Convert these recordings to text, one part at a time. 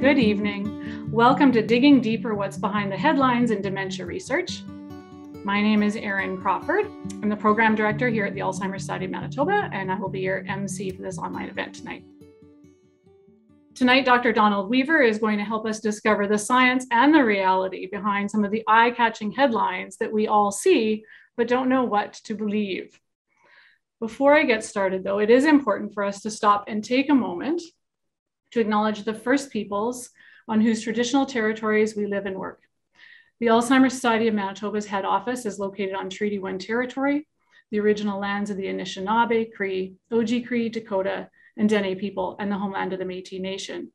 good evening. Welcome to Digging Deeper What's Behind the Headlines in Dementia Research. My name is Erin Crawford. I'm the program director here at the Alzheimer's Society of Manitoba, and I will be your MC for this online event tonight. Tonight, Dr. Donald Weaver is going to help us discover the science and the reality behind some of the eye catching headlines that we all see, but don't know what to believe. Before I get started, though, it is important for us to stop and take a moment to acknowledge the First Peoples on whose traditional territories we live and work. The Alzheimer's Society of Manitoba's head office is located on Treaty 1 territory, the original lands of the Anishinaabe, Cree, Oji-Cree, Dakota, and Dene people, and the homeland of the Métis Nation.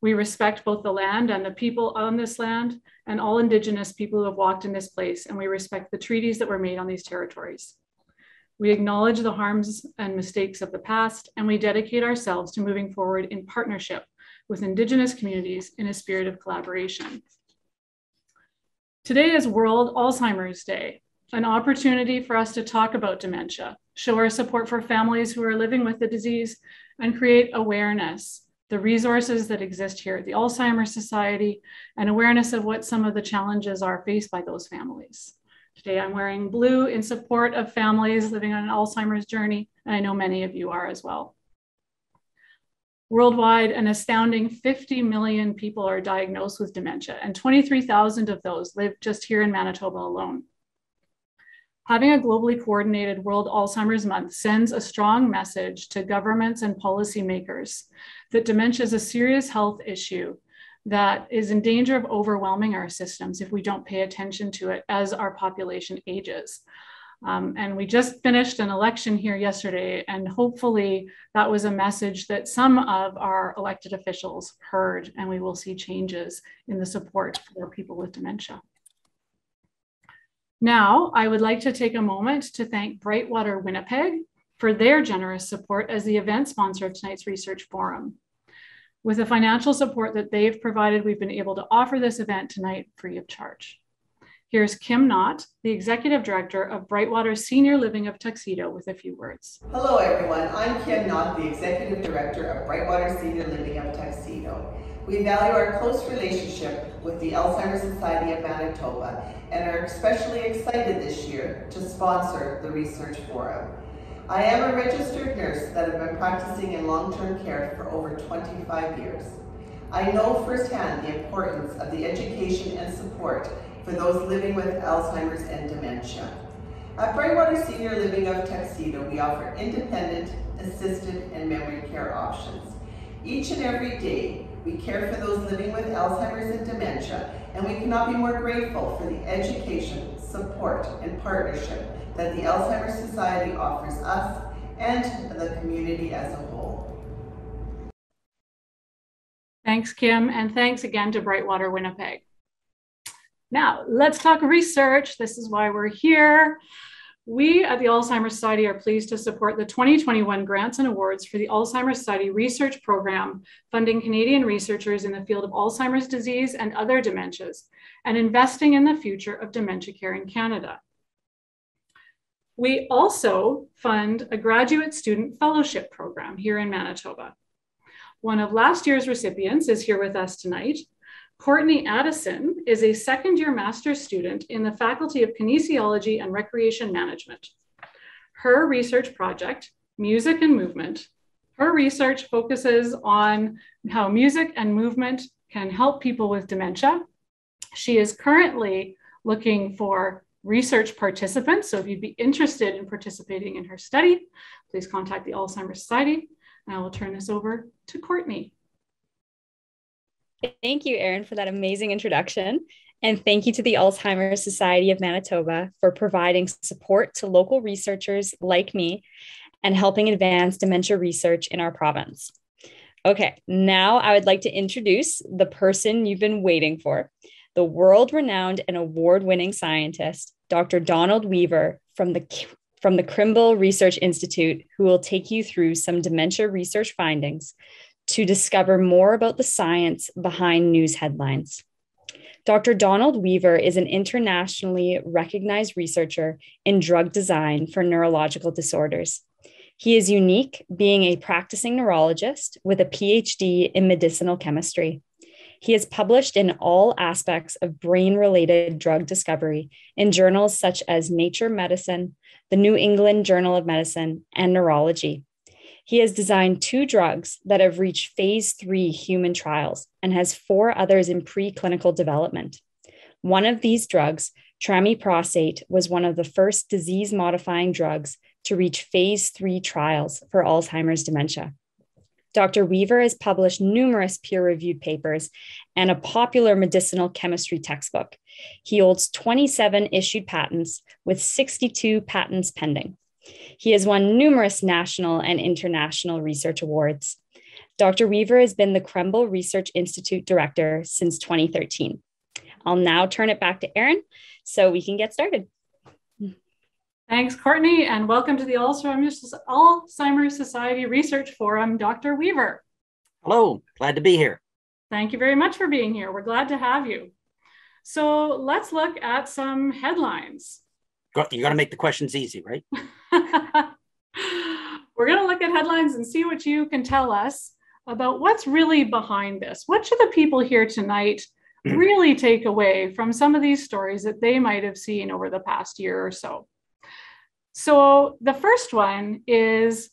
We respect both the land and the people on this land and all Indigenous people who have walked in this place, and we respect the treaties that were made on these territories. We acknowledge the harms and mistakes of the past, and we dedicate ourselves to moving forward in partnership with Indigenous communities in a spirit of collaboration. Today is World Alzheimer's Day, an opportunity for us to talk about dementia, show our support for families who are living with the disease, and create awareness, the resources that exist here at the Alzheimer's Society, and awareness of what some of the challenges are faced by those families. Today I'm wearing blue in support of families living on an Alzheimer's journey, and I know many of you are as well. Worldwide, an astounding 50 million people are diagnosed with dementia, and 23,000 of those live just here in Manitoba alone. Having a globally coordinated World Alzheimer's Month sends a strong message to governments and policymakers that dementia is a serious health issue that is in danger of overwhelming our systems if we don't pay attention to it as our population ages. Um, and we just finished an election here yesterday, and hopefully that was a message that some of our elected officials heard, and we will see changes in the support for people with dementia. Now, I would like to take a moment to thank Brightwater Winnipeg for their generous support as the event sponsor of tonight's research forum. With the financial support that they've provided, we've been able to offer this event tonight free of charge. Here's Kim Knott, the Executive Director of Brightwater Senior Living of Tuxedo with a few words. Hello everyone, I'm Kim Knott, the Executive Director of Brightwater Senior Living of Tuxedo. We value our close relationship with the Alzheimer's Society of Manitoba and are especially excited this year to sponsor the Research Forum. I am a registered nurse that have been practicing in long-term care for over 25 years. I know firsthand the importance of the education and support for those living with Alzheimer's and dementia. At Brightwater Senior Living of Tuxedo, we offer independent, assisted, and memory care options. Each and every day, we care for those living with Alzheimer's and dementia, and we cannot be more grateful for the education, support, and partnership that the Alzheimer's Society offers us and the community as a whole. Thanks, Kim, and thanks again to Brightwater Winnipeg. Now, let's talk research. This is why we're here. We at the Alzheimer's Society are pleased to support the 2021 grants and awards for the Alzheimer's Society Research Program, funding Canadian researchers in the field of Alzheimer's disease and other dementias, and investing in the future of dementia care in Canada. We also fund a graduate student fellowship program here in Manitoba. One of last year's recipients is here with us tonight. Courtney Addison is a second year master's student in the Faculty of Kinesiology and Recreation Management. Her research project, Music and Movement, her research focuses on how music and movement can help people with dementia. She is currently looking for research participants. So if you'd be interested in participating in her study, please contact the Alzheimer's Society. And I will turn this over to Courtney. Thank you, Erin, for that amazing introduction. And thank you to the Alzheimer's Society of Manitoba for providing support to local researchers like me and helping advance dementia research in our province. Okay, now I would like to introduce the person you've been waiting for the world renowned and award winning scientist, Dr. Donald Weaver from the, from the Krembil Research Institute, who will take you through some dementia research findings to discover more about the science behind news headlines. Dr. Donald Weaver is an internationally recognized researcher in drug design for neurological disorders. He is unique, being a practicing neurologist with a PhD in medicinal chemistry. He has published in all aspects of brain related drug discovery in journals such as Nature Medicine, the New England Journal of Medicine, and Neurology. He has designed two drugs that have reached phase three human trials and has four others in preclinical development. One of these drugs, tramiprosate, was one of the first disease modifying drugs to reach phase three trials for Alzheimer's dementia. Dr. Weaver has published numerous peer reviewed papers and a popular medicinal chemistry textbook. He holds 27 issued patents with 62 patents pending. He has won numerous national and international research awards. Dr. Weaver has been the Krembil Research Institute director since 2013. I'll now turn it back to Erin so we can get started. Thanks, Courtney, and welcome to the Alzheimer's, Alzheimer's Society Research Forum, Dr. Weaver. Hello, glad to be here. Thank you very much for being here. We're glad to have you. So let's look at some headlines. You got to make the questions easy, right? We're going to look at headlines and see what you can tell us about what's really behind this. What should the people here tonight really take away from some of these stories that they might have seen over the past year or so? So the first one is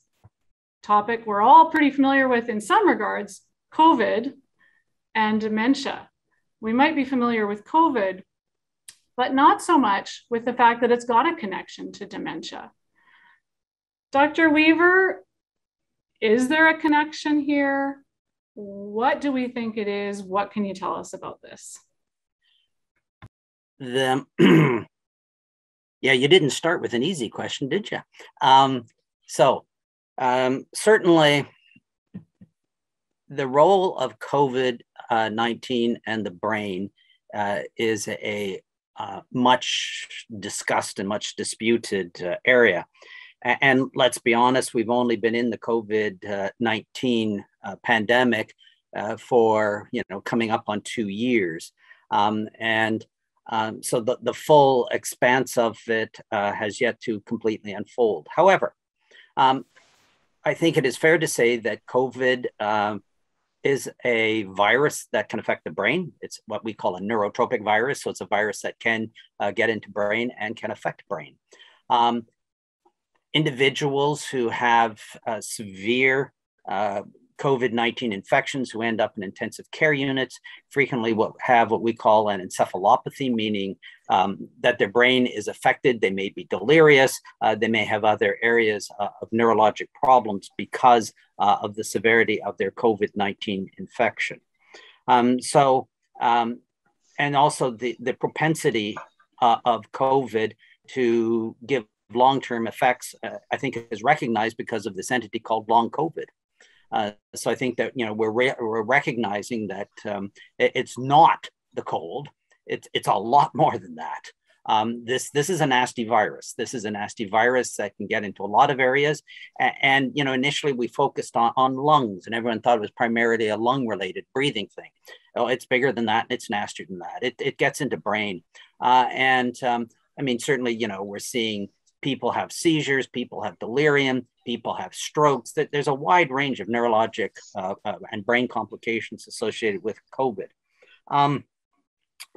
topic we're all pretty familiar with in some regards, COVID and dementia. We might be familiar with COVID, but not so much with the fact that it's got a connection to dementia. Dr. Weaver, is there a connection here? What do we think it is? What can you tell us about this? The Yeah, you didn't start with an easy question, did you? Um, so, um, certainly, the role of COVID uh, 19 and the brain uh, is a uh, much discussed and much disputed uh, area. And let's be honest, we've only been in the COVID uh, 19 uh, pandemic for, you know, coming up on two years. Um, and um, so the, the full expanse of it uh, has yet to completely unfold. However, um, I think it is fair to say that COVID um, is a virus that can affect the brain. It's what we call a neurotropic virus. So it's a virus that can uh, get into brain and can affect brain. Um, individuals who have uh, severe uh, COVID 19 infections who end up in intensive care units frequently will have what we call an encephalopathy, meaning um, that their brain is affected. They may be delirious. Uh, they may have other areas uh, of neurologic problems because uh, of the severity of their COVID 19 infection. Um, so, um, and also the, the propensity uh, of COVID to give long term effects, uh, I think, is recognized because of this entity called long COVID. Uh, so I think that you know we're re- we're recognizing that um, it, it's not the cold. It's it's a lot more than that. Um, this this is a nasty virus. This is a nasty virus that can get into a lot of areas. And, and, you know, initially we focused on, on lungs, and everyone thought it was primarily a lung-related breathing thing. Oh, it's bigger than that. It's nastier than that. It, it gets into brain, uh, and um, I mean, certainly, you know, we're seeing people have seizures, people have delirium, people have strokes. That there's a wide range of neurologic uh, uh, and brain complications associated with COVID. Um,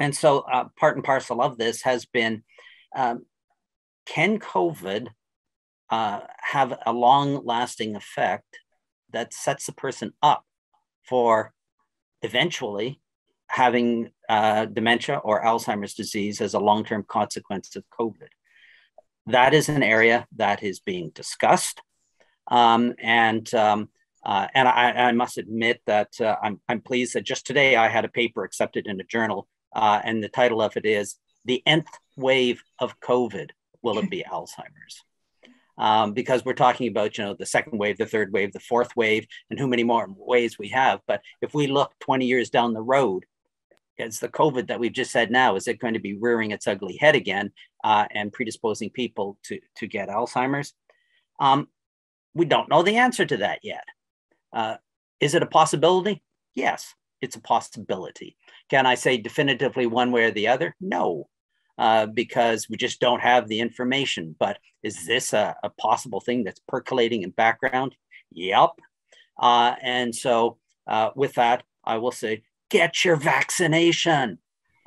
and so, uh, part and parcel of this has been um, can COVID uh, have a long lasting effect that sets the person up for eventually having uh, dementia or Alzheimer's disease as a long term consequence of COVID? that is an area that is being discussed. Um, and um, uh, and I, I, must admit that uh, I'm, I'm pleased that just today I had a paper accepted in a journal, uh, and the title of it is The Nth Wave of COVID Will It Be Alzheimer's? Um, because we're talking about, you know, the second wave, the third wave, the fourth wave, and who many more ways we have. But if we look 20 years down the road, it's the COVID that we've just said now, is it going to be rearing its ugly head again uh, and predisposing people to, to get Alzheimer's? Um, we don't know the answer to that yet. Uh, is it a possibility? Yes, it's a possibility. Can I say definitively one way or the other? No, uh, because we just don't have the information. But is this a, a possible thing that's percolating in background? Yep. Uh, and so uh, with that, I will say get your vaccination.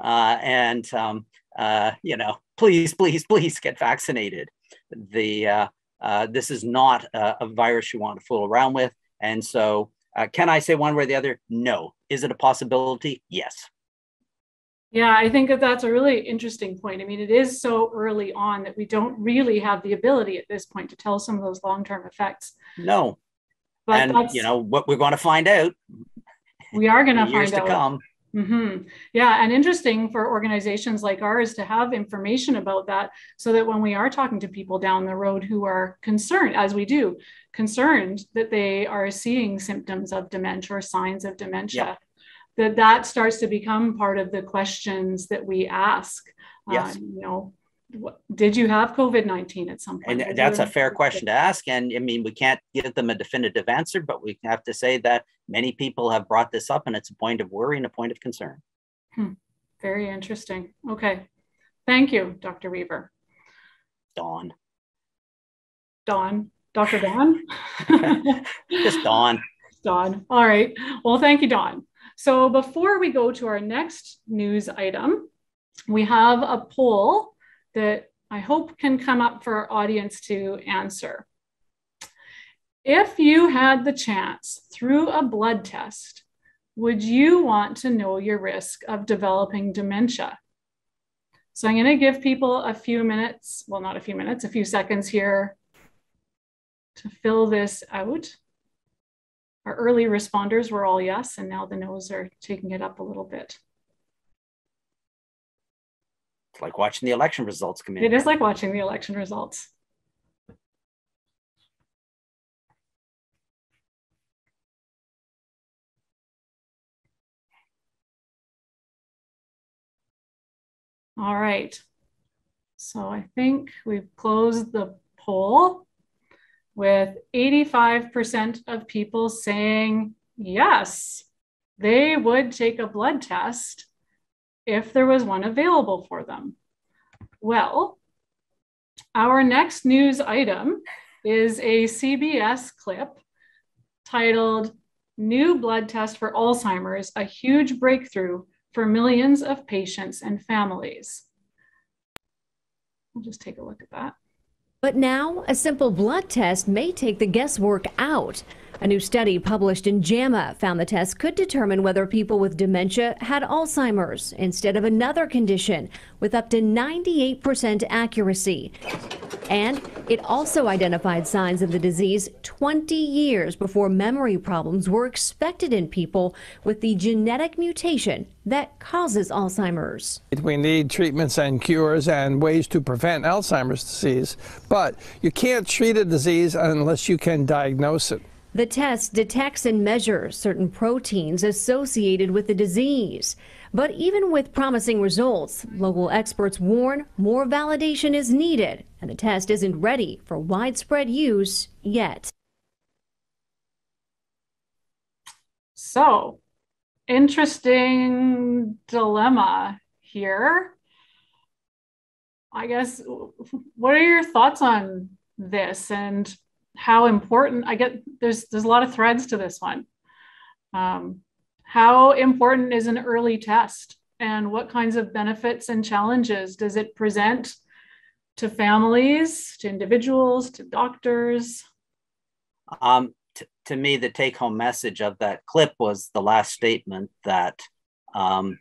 Uh, and, um, uh, you know, please, please, please get vaccinated. The, uh, this is not a, a, virus you want to fool around with. And so, uh, can I say one way or the other? No. Is it a possibility? Yes. Yeah, I think that that's a really interesting point. I mean, it is so early on that we don't really have the ability at this point to tell some of those long term effects. No. But and, you know, what we're going to find out. We are going to find out. to come. Mm-hmm. Yeah, and interesting for organizations like ours to have information about that so that when we are talking to people down the road who are concerned, as we do, concerned that they are seeing symptoms of dementia or signs of dementia, that that starts to become part of the questions that we ask. Yes. Uh, you know, did you have COVID 19 at some point? And that's a fair question to ask. And I mean, we can't give them a definitive answer, but we have to say that many people have brought this up and it's a point of worry and a point of concern. Hmm. Very interesting. Okay. Thank you, Dr. Weaver. Dawn. Dawn. Dr. Dawn? Just Dawn. Dawn. All right. Well, thank you, Dawn. So before we go to our next news item, we have a poll that I hope can come up for our audience to answer. If you had the chance through a blood test, would you want to know your risk of developing dementia? So I'm going to give people a few minutes, well, not a few minutes, a few seconds here to fill this out. Our early responders were all yes, and now the no's are taking it up a little bit. It's like watching the election results come in. It is like watching the election results. All right. So I think we've closed the poll with 85% of people saying yes, they would take a blood test if there was one available for them. Well, our next news item is a CBS clip titled New Blood Test for Alzheimer's, a huge breakthrough for millions of patients and families. We'll just take a look at that. But now, a simple blood test may take the guesswork out. A new study published in JAMA found the test could determine whether people with dementia had Alzheimer's instead of another condition with up to 98% accuracy. And it also identified signs of the disease 20 years before memory problems were expected in people with the genetic mutation that causes Alzheimer's. We need treatments and cures and ways to prevent Alzheimer's disease, but you can't treat a disease unless you can diagnose it. The test detects and measures certain proteins associated with the disease. But even with promising results, local experts warn more validation is needed, and the test isn't ready for widespread use yet. So, interesting dilemma here. I guess, what are your thoughts on this? And how important I get there's there's a lot of threads to this one. Um, how important is an early test and what kinds of benefits and challenges does it present to families, to individuals, to doctors? Um, t- to me, the take home message of that clip was the last statement that um,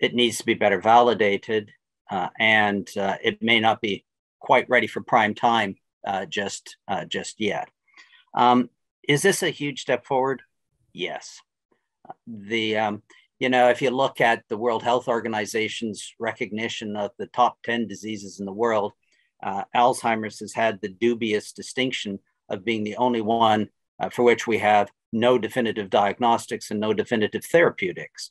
it needs to be better validated uh, and uh, it may not be quite ready for prime time uh, just uh, just yet. Um, is this a huge step forward? Yes. The um, you know if you look at the World Health Organization's recognition of the top ten diseases in the world, uh, Alzheimer's has had the dubious distinction of being the only one uh, for which we have no definitive diagnostics and no definitive therapeutics.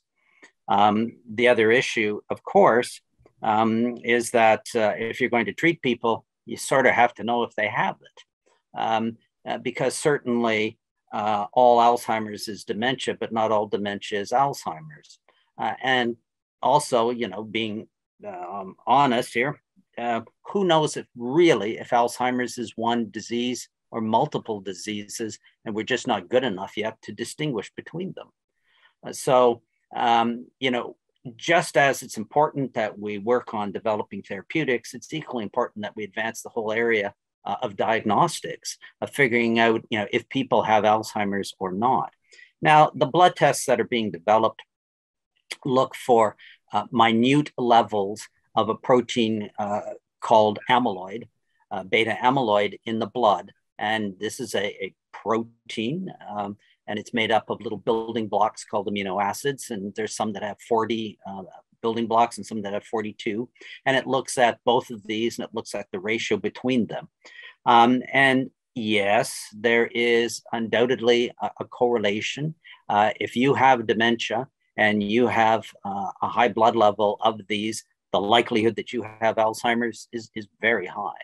Um, the other issue, of course, um, is that uh, if you're going to treat people, you sort of have to know if they have it. Um, uh, because certainly uh, all Alzheimer's is dementia, but not all dementia is Alzheimer's. Uh, and also, you know, being um, honest here, uh, who knows if really if Alzheimer's is one disease or multiple diseases, and we're just not good enough yet to distinguish between them. Uh, so um, you know, just as it's important that we work on developing therapeutics, it's equally important that we advance the whole area uh, of diagnostics, of figuring out, you know, if people have Alzheimer's or not. Now, the blood tests that are being developed look for uh, minute levels of a protein uh, called amyloid, uh, beta amyloid in the blood. And this is a, a protein, um, and it's made up of little building blocks called amino acids. And there's some that have 40 uh, building blocks and some that have 42. And it looks at both of these and it looks at the ratio between them. Um, and yes, there is undoubtedly a, a correlation. Uh, if you have dementia and you have uh, a high blood level of these, the likelihood that you have Alzheimer's is, is very high.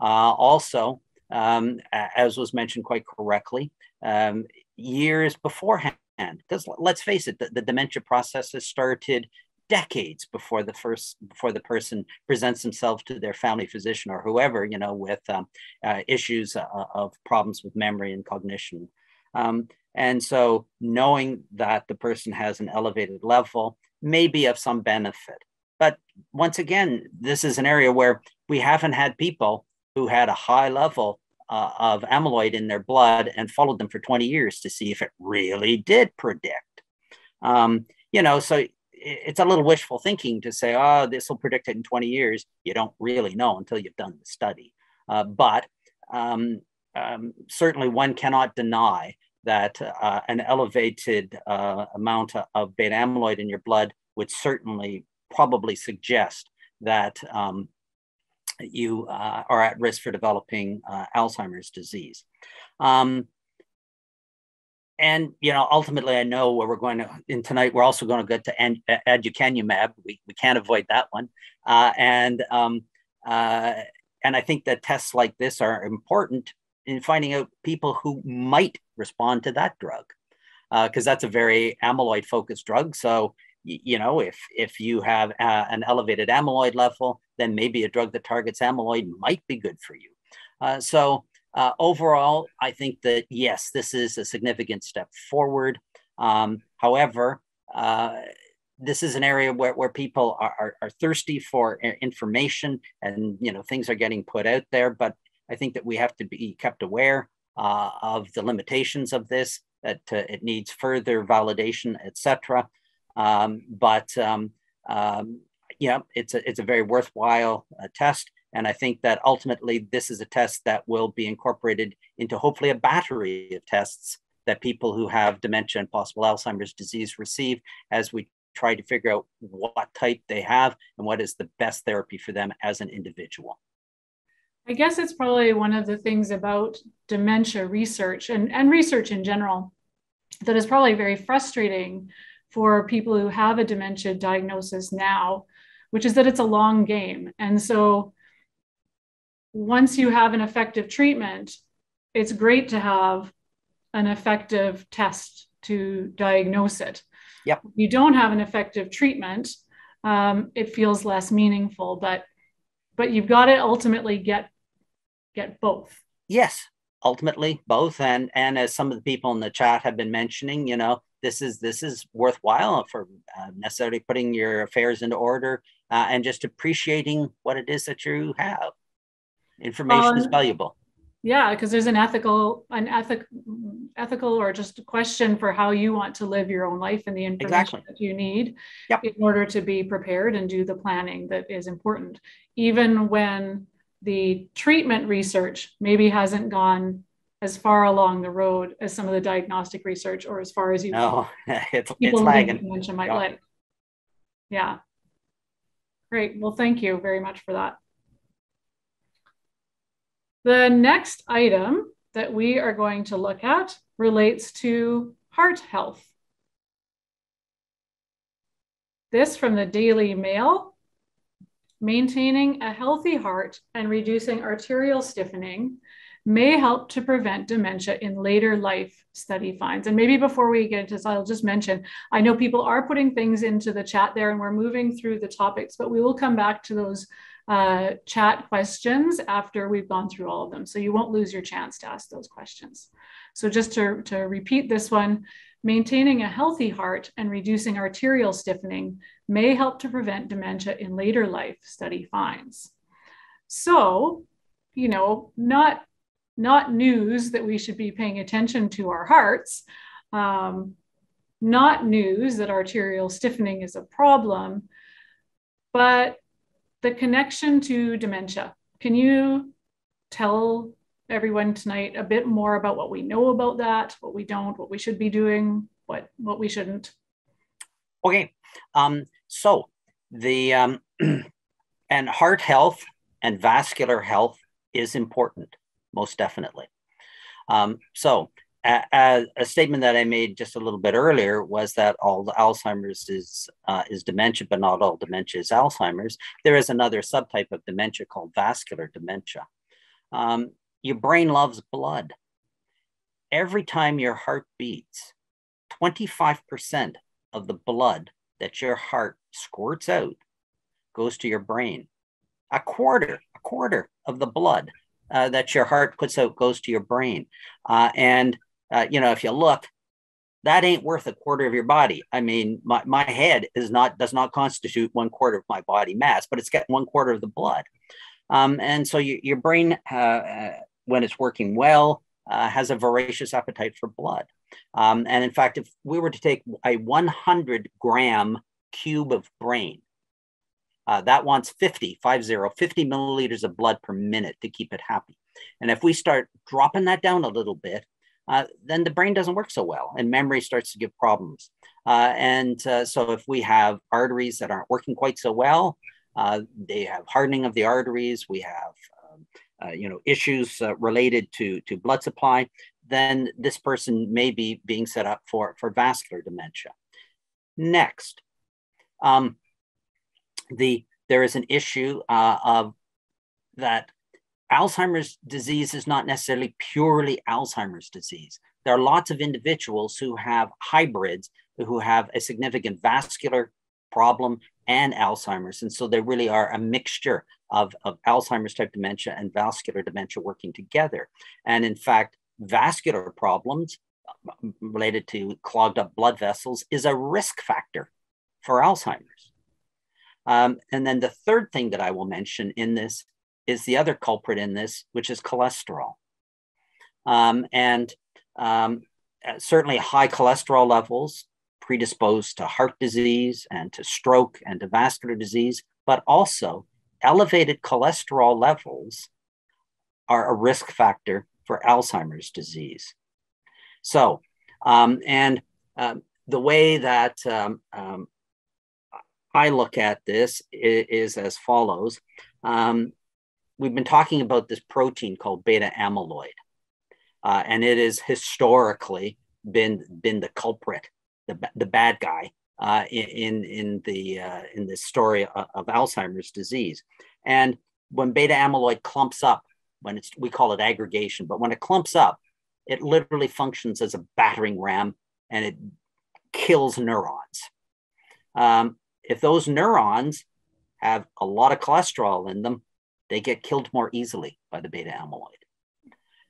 Uh, also, um, as was mentioned quite correctly, um, years beforehand, because let's face it, the, the dementia process has started decades before the first before the person presents themselves to their family physician or whoever you know with um, uh, issues uh, of problems with memory and cognition. Um, and so knowing that the person has an elevated level may be of some benefit. But once again this is an area where we haven't had people who had a high level uh, of amyloid in their blood and followed them for 20 years to see if it really did predict um, you know so it's a little wishful thinking to say, oh, this will predict it in 20 years. You don't really know until you've done the study. Uh, but um, um, certainly one cannot deny that uh, an elevated uh, amount of beta amyloid in your blood would certainly probably suggest that um, you uh, are at risk for developing uh, Alzheimer's disease. Um, and you know ultimately i know where we're going to in tonight we're also going to get to aducanumab. We, we can't avoid that one. Uh, and um, uh, and i think that tests like this are important in finding out people who might respond to that drug because uh, that's a very amyloid focused drug. So you know if if you have uh, an elevated amyloid level then maybe a drug that targets amyloid might be good for you uh, so uh, overall, I think that yes, this is a significant step forward. Um, however, uh, this is an area where, where people are, are, are, thirsty for information and you know things are getting put out there but i think that we have to be kept aware uh, of the limitations of this that it needs further validation etc um, but um, um, yeah it's a, it's a very worthwhile uh, test and I think that ultimately this is a test that will be incorporated into hopefully a battery of tests that people who have dementia and possible Alzheimer's disease receive as we try to figure out what type they have and what is the best therapy for them as an individual. I guess it's probably one of the things about dementia research and, and research in general that is probably very frustrating for people who have a dementia diagnosis now, which is that it's a long game. And so once you have an effective treatment, it's great to have an effective test to diagnose it. Yep. If you don't have an effective treatment, um, it feels less meaningful, but but you've got to ultimately get get both. Yes, ultimately both, and and as some of the people in the chat have been mentioning, you know, this is this is worthwhile for uh, necessarily putting your affairs into order uh, and just appreciating what it is that you have. Information um, is valuable. Yeah, because there's an ethical, an ethic, ethical, or just a question for how you want to live your own life and the information exactly. that you need yep. in order to be prepared and do the planning that is important. Even when the treatment research maybe hasn't gone as far along the road as some of the diagnostic research or as far as you no, it's, it's lagging. dementia might yeah. like. Yeah. Great. Well, thank you very much for that. The next item that we are going to look at relates to heart health. This from the Daily Mail. Maintaining a healthy heart and reducing arterial stiffening may help to prevent dementia in later life study finds. And maybe before we get into this, I'll just mention, I know people are putting things into the chat there and we're moving through the topics, but we will come back to those uh, chat questions after we've gone through all of them. So you won't lose your chance to ask those questions. So just to, to repeat this one, maintaining a healthy heart and reducing arterial stiffening may help to prevent dementia in later life, study finds. So, you know, not, not news that we should be paying attention to our hearts, um, not news that arterial stiffening is a problem, but the connection to dementia. Can you tell everyone tonight a bit more about what we know about that, what we don't, what we should be doing, what what we shouldn't. Okay, um, so the um, and heart health and vascular health is important, most definitely. Um, so a, a, statement that I made just a little bit earlier was that all Alzheimer's is uh, is dementia, but not all dementia is Alzheimer's. There is another subtype of dementia called vascular dementia. Um, your brain loves blood. Every time your heart beats, 25% of the blood that your heart squirts out goes to your brain. A quarter, a quarter of the blood uh, that your heart puts out goes to your brain. Uh, and, uh, you know, if you look, that ain't worth a quarter of your body. I mean, my, my head is not does not constitute one quarter of my body mass, but it's got one quarter of the blood. Um, and so you, your brain uh, uh, when it's working well, has a voracious appetite for blood. Um, and in fact, if we were to take a 100 gram cube of brain, uh, that wants 50, 50, 50 milliliters of blood per minute to keep it happy. And if we start dropping that down a little bit, uh, then the brain doesn't work so well and memory starts to give problems. Uh, and uh, so if we have arteries that aren't working quite so well, uh, they have hardening of the arteries, we have um, uh, you know, issues related to, to blood supply, then this person may be being set up for, for vascular dementia. Next, um, the, there is an issue uh, of that Alzheimer's disease is not necessarily purely Alzheimer's disease. There are lots of individuals who have hybrids who have a significant vascular problem and Alzheimer's. And so they really are a mixture of, of Alzheimer's type dementia and vascular dementia working together. And in fact, vascular problems uh, related to clogged up blood vessels is a risk factor for Alzheimer's. Um, and then the third thing that I will mention in this is the other culprit in this, which is cholesterol. Um, and um, uh, certainly high cholesterol levels predispose to heart disease and to stroke and to vascular disease, but also elevated cholesterol levels are a risk factor for Alzheimer's disease. So, um, and um, the way that um, um I look at this is, is as follows. Um, we've been talking about this protein called beta amyloid, uh, and it has historically been, been the culprit the, the bad guy uh, in in the uh, in the story of, of, Alzheimer's disease. And when beta amyloid clumps up, when it's we call it aggregation, but when it clumps up, it literally functions as a battering ram and it kills neurons. Um, if those neurons have a lot of cholesterol in them, they get killed more easily by the beta amyloid.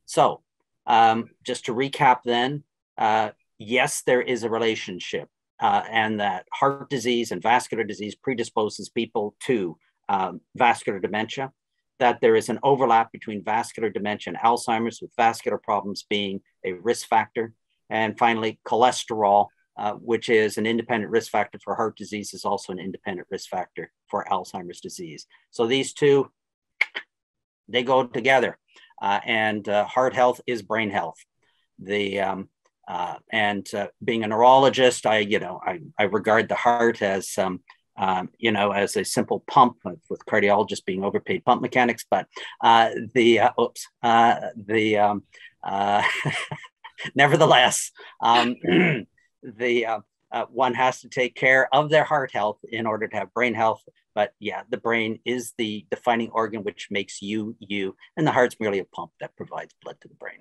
So, um, just to recap, then, uh, yes, there is a relationship, uh, and that heart disease and vascular disease predisposes people to um, vascular dementia, that there is an overlap between vascular dementia and Alzheimer's, with vascular problems being a risk factor. And finally, cholesterol, uh, which is an independent risk factor for heart disease, is also an independent risk factor for Alzheimer's disease. So these two, they go together. Uh, and uh, heart health is brain health. The um, uh, and uh, being a neurologist, I, you know, I, I regard the heart as, um, um, you know, as a simple pump with, cardiologists being overpaid pump mechanics. But uh, the, uh, oops, uh, the, uh, the one has to take care of their heart health in order to have brain health. But yeah, the brain is the defining organ which makes you you, and the heart's merely a pump that provides blood to the brain.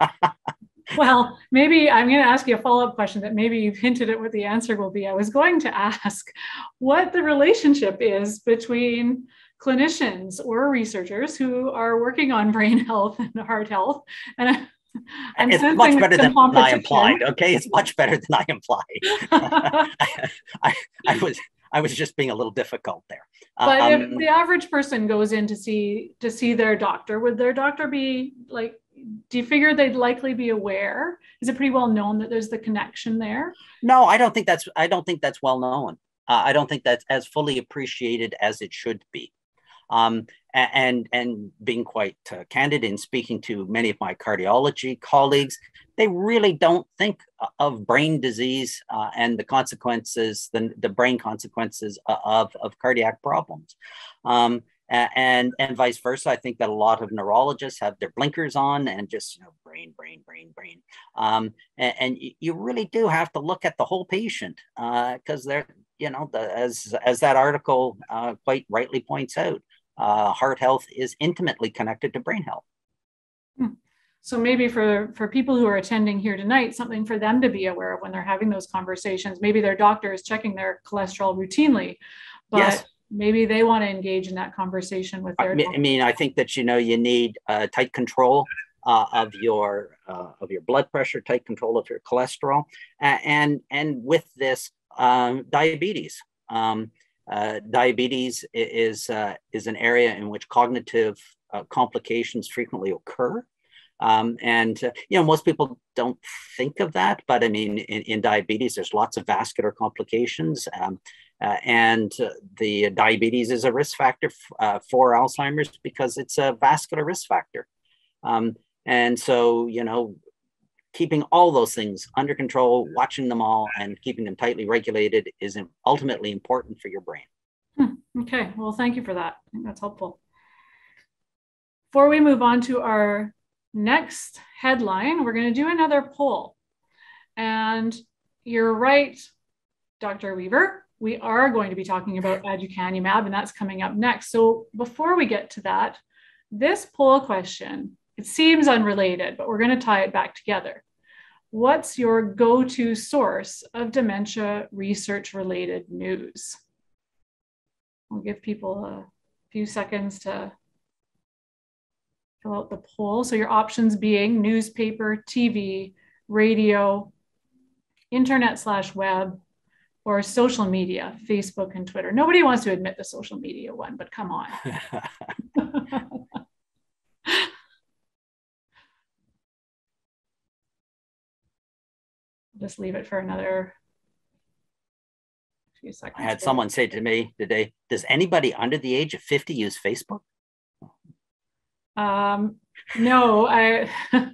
well, maybe I'm going to ask you a follow up question that maybe you've hinted at what the answer will be. I was going to ask what the relationship is between clinicians or researchers who are working on brain health and heart health and I'm it's much better than I implied. Okay, it's much better than I implied. I, I, I was I was just being a little difficult there. But if Um, the average person goes in to see to see their doctor, would their doctor be like? Do you figure they'd likely be aware? Is it pretty well known that there's the connection there? no, I don't think that's I don't think that's well known. Uh, I don't think that's as fully appreciated as it should be. Um, and and being quite uh, candid in speaking to many of my cardiology colleagues, they really don't think of brain disease uh, and the consequences, the, the brain consequences of, of cardiac problems. Um, and and vice versa. I think that a lot of neurologists have their blinkers on and just you know brain, brain, brain, brain. Um, and, and you really do have to look at the whole patient because they're you know the, as as that article uh, quite rightly points out, uh, heart health is intimately connected to brain health. So maybe for for people who are attending here tonight, something for them to be aware of when they're having those conversations. Maybe their doctor is checking their cholesterol routinely, but Yes. maybe they want to engage in that conversation with I their. mean, I mean, I think that you know you need uh, tight control uh, of your uh, of your blood pressure, tight control of your cholesterol, and and with this um, diabetes. Um, uh, diabetes is uh, is an area in which cognitive uh, complications frequently occur. Um, and uh, you know most people don't think of that, but I mean in, in diabetes there's lots of vascular complications. Um, uh, and the diabetes is a risk factor f- for Alzheimer's because it's a vascular risk factor. Um, and so, you know, keeping all those things under control, watching them all, and keeping them tightly regulated is ultimately important for your brain. Hmm, okay, well, thank you for that. I think that's helpful. Before we move on to our next headline, we're going to do another poll. And you're right, Dr. Weaver. We are going to be talking about aducanumab, and that's coming up next. So before we get to that, this poll question, it seems unrelated, but we're going to tie it back together. What's your go-to source of dementia research-related news? I'll give people a few seconds to fill out the poll. So your options being newspaper, TV, radio, internet slash web, or social media, Facebook and Twitter. Nobody wants to admit the social media one, but come on. Just leave it for another few seconds. I had someone say to me today, does anybody under the age of 50 use Facebook? Um, no, I,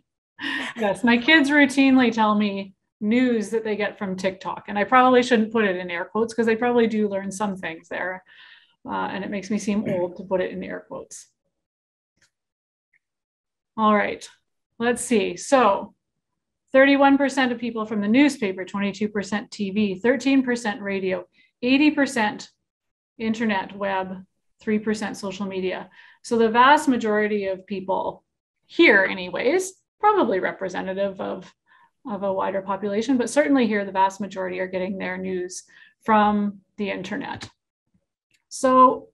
yes, my kids routinely tell me news that they get from TikTok, and I probably shouldn't put it in air quotes because they probably do learn some things there. Uh, and it makes me seem old to put it in air quotes. All right, let's see. So 31% of people from the newspaper, 22% TV, 13% radio, 80% internet, web, 3% social media. So the vast majority of people here, anyways, probably representative of, of a wider population, but certainly here, the vast majority are getting their news from the internet. So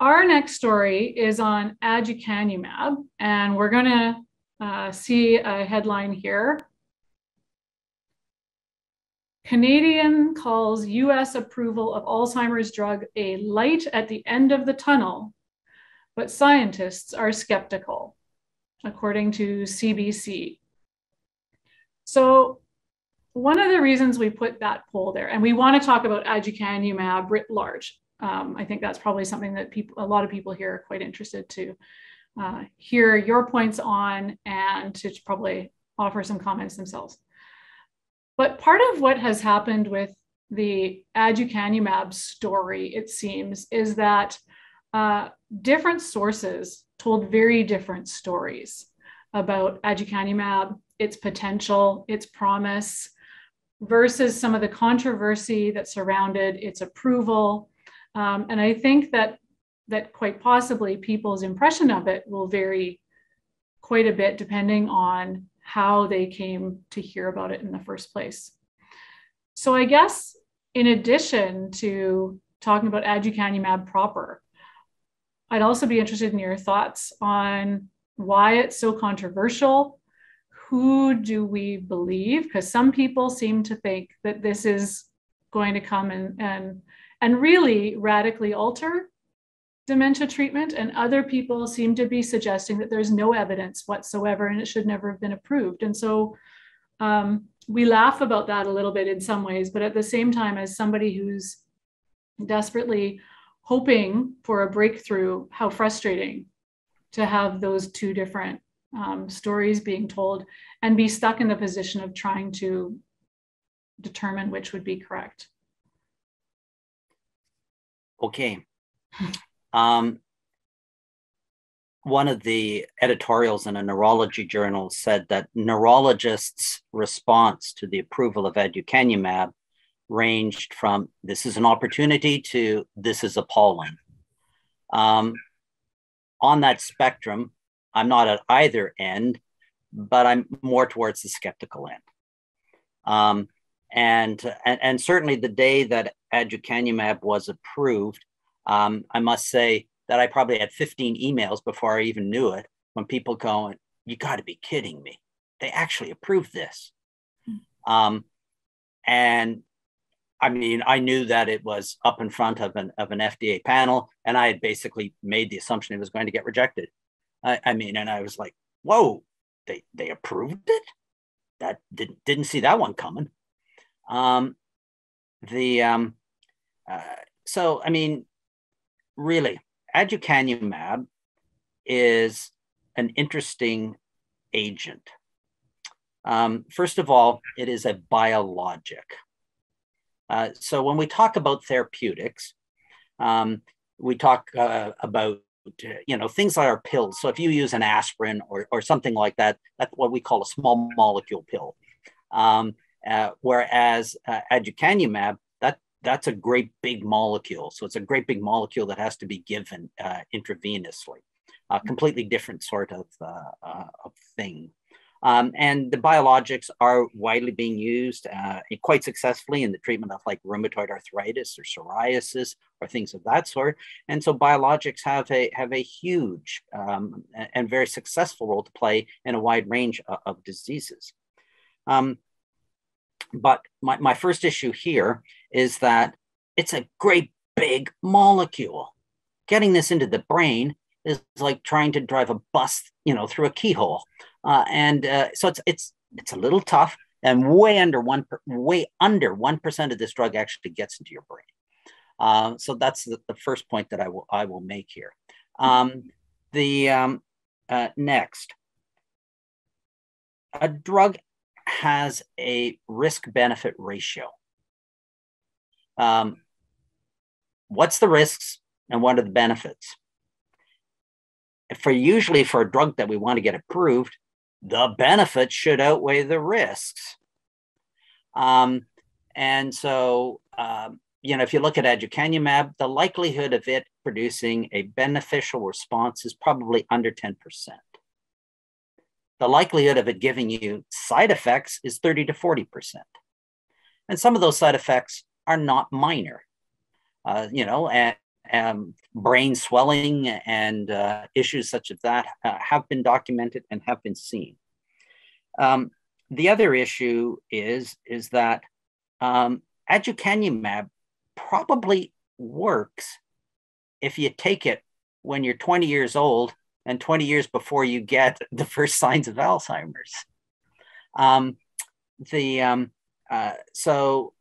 our next story is on aducanumab, and we're going to uh, see a headline here. Canadian calls US approval of Alzheimer's drug a light at the end of the tunnel, but scientists are skeptical, according to CBC. So one of the reasons we put that poll there, and we want to talk about aducanumab writ large. Um, I think that's probably something that people, a lot of people here are quite interested to uh, hear your points on and to probably offer some comments themselves. But part of what has happened with the aducanumab story, it seems, is that uh, different sources told very different stories about aducanumab, its potential, its promise, versus some of the controversy that surrounded its approval. Um, and I think that that quite possibly people's impression of it will vary quite a bit depending on how they came to hear about it in the first place. So I guess in addition to talking about aducanumab proper, I'd also be interested in your thoughts on why it's so controversial. Who do we believe? Because some people seem to think that this is going to come and, and, and really radically alter dementia treatment, and other people seem to be suggesting that there's no evidence whatsoever and it should never have been approved. And so um, we laugh about that a little bit in some ways, but at the same time, as somebody who's desperately hoping for a breakthrough, how frustrating to have those two different um, stories being told and be stuck in the position of trying to determine which would be correct. Okay. Um, one of the editorials in a neurology journal said that neurologists' response to the approval of aducanumab ranged from this is an opportunity to this is appalling. Um, on that spectrum, I'm not at either end, but I'm more towards the skeptical end. Um, and, and, and certainly the day that aducanumab was approved, um, I must say that I probably had 15 emails before I even knew it when people going, "You got to be kidding me! They actually approved this." Hmm. Um, and I mean, I knew that it was up in front of an of an FDA panel, and I had basically made the assumption it was going to get rejected. I, I mean, and I was like, "Whoa, they they approved it? That didn't didn't see that one coming." Um, the um, uh, so I mean, really, aducanumab is an interesting agent. Um, first of all, it is a biologic. Uh, so when we talk about therapeutics, um, we talk uh, about you know things like our pills. So if you use an aspirin or, or something like that, that's what we call a small molecule pill. Um, uh, whereas uh, aducanumab, that that's a great big molecule. So it's a great big molecule that has to be given uh, intravenously. A completely different sort of, uh, of thing. Um, and the biologics are widely being used uh, quite successfully in the treatment of like rheumatoid arthritis or psoriasis or things of that sort. And so biologics have a have a huge um, and very successful role to play in a wide range of, of diseases. Um, but my, my first issue here is that it's a great big molecule. Getting this into the brain is like trying to drive a bus, you know, through a keyhole. Uh, and uh, so it's it's it's a little tough, and way under one way under one percent of this drug actually gets into your brain. Uh, so that's the, the, first point that I will I will make here. Um, the um, uh, next, a drug has a risk benefit ratio. Um, what's the risks and what are the benefits? For usually for a drug that we want to get approved, the benefits should outweigh the risks. Um, and so, um, you know, if you look at aducanumab, the likelihood of it producing a beneficial response is probably under 10%. The likelihood of it giving you side effects is 30 to 40%. And some of those side effects are not minor. Uh, you know, and, um, brain swelling and uh, issues such as that uh, have been documented and have been seen. Um, the other issue is is that um, aducanumab probably works if you take it when you're 20 years old and 20 years before you get the first signs of Alzheimer's. Um, the um, uh, so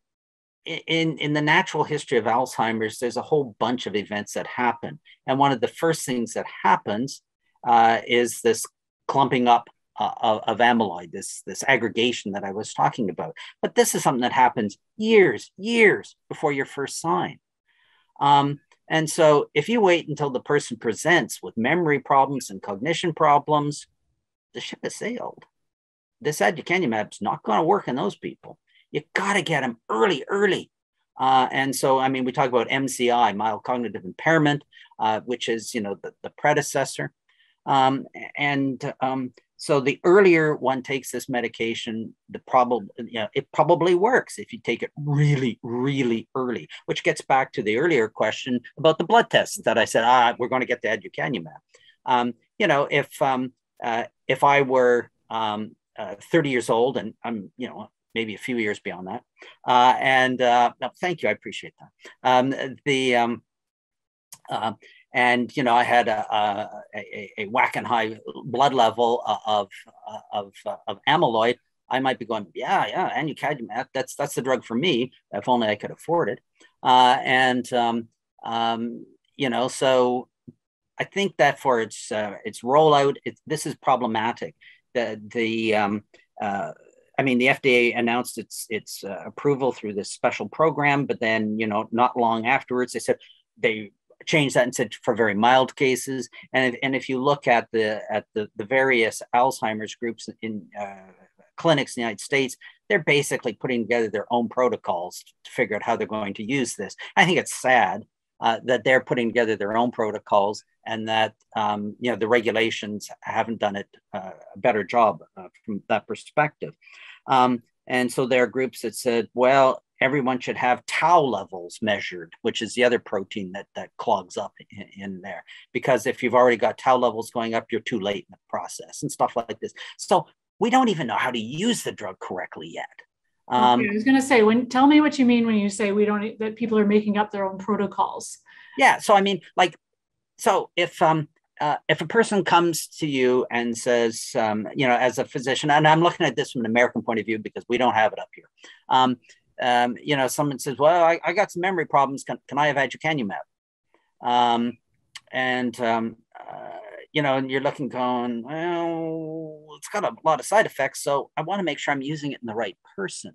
in in the natural history of Alzheimer's, there's a whole bunch of events that happen, and one of the first things that happens uh, is this clumping up uh, of, amyloid, this this aggregation that I was talking about. But this is something that happens years, years before your first sign. Um, and so, if you wait until the person presents with memory problems and cognition problems, the ship has sailed. This aducanumab is not going to work in those people you got to get them early, early. Uh, and so, I mean, we talk about MCI, mild cognitive impairment, uh, which is, you know, the, the predecessor. Um, and um, so the earlier one takes this medication, the probably, you know, it probably works if you take it really, really early, which gets back to the earlier question about the blood tests that I said, ah, we're going to get the aducanumab. Um, you know, if um, uh, if I were um, uh, 30 years old, and I'm, you know, maybe a few years beyond that, uh, and no, thank you, I appreciate that. Um, the um, and you know, I had a, a, a, a whacking high blood level of of, of amyloid. I might be going, yeah, yeah, aducanumab. That's that's the drug for me. If only I could afford it. and um, um, you know, so I think that for its uh, its rollout, it, this is problematic. The the um, uh, I mean, the FDA announced its its uh, approval through this special program, but then you know, not long afterwards, they said they changed that and said for very mild cases. And and if you look at the at the the various Alzheimer's groups in uh, clinics in the United States, they're basically putting together their own protocols to figure out how they're going to use this. I think it's sad uh, that they're putting together their own protocols and that um, you know the regulations haven't done it uh, a better job uh, from that perspective. Um, and so there are groups that said, well, everyone should have tau levels measured, which is the other protein that that clogs up in, in, there. Because if you've already got tau levels going up, you're too late in the process and stuff like this. So we don't even know how to use the drug correctly yet. Um, okay, I was going to say, when tell me what you mean when you say we don't that people are making up their own protocols. Yeah, so I mean, like, so if um uh, if a person comes to you and says, um, you know, as a physician, and I'm looking at this from an American point of view because we don't have it up here. Um, um, you know, someone says, well, I, I, got some memory problems. Can, can I have aducanumab? Um, and, um, uh, you know, and you're looking going, well, it's got a lot of side effects. So I want to make sure I'm using it in the right person.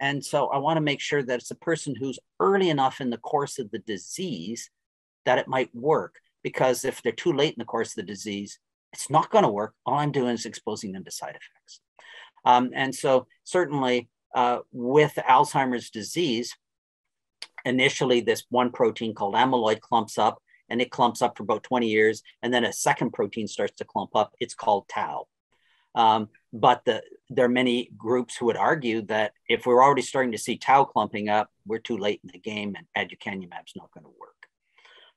And so I want to make sure that it's a person who's early enough in the course of the disease that it might work. Because if they're too late in the course of the disease, it's not going to work. All I'm doing is exposing them to side effects. Um, and so, certainly, uh, with Alzheimer's disease, initially, this one protein called amyloid clumps up and it clumps up for about 20 years. And then a second protein starts to clump up. It's called tau. Um, but the, there are many groups who would argue that if we're already starting to see tau clumping up, we're too late in the game and aducanumab's not going to work.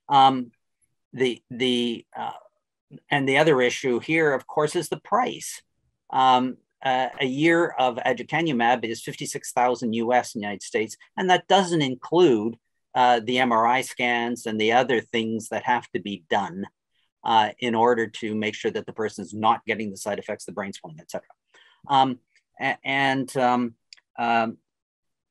Um, the the uh, and the other issue here, of course, is the price. Um, uh, a year of aducanumab is 56,000 US in the United States, and that doesn't include uh, the MRI scans and the other things that have to be done uh, in order to make sure that the person is not getting the side effects, the brain swelling, etc. Um, and um, um,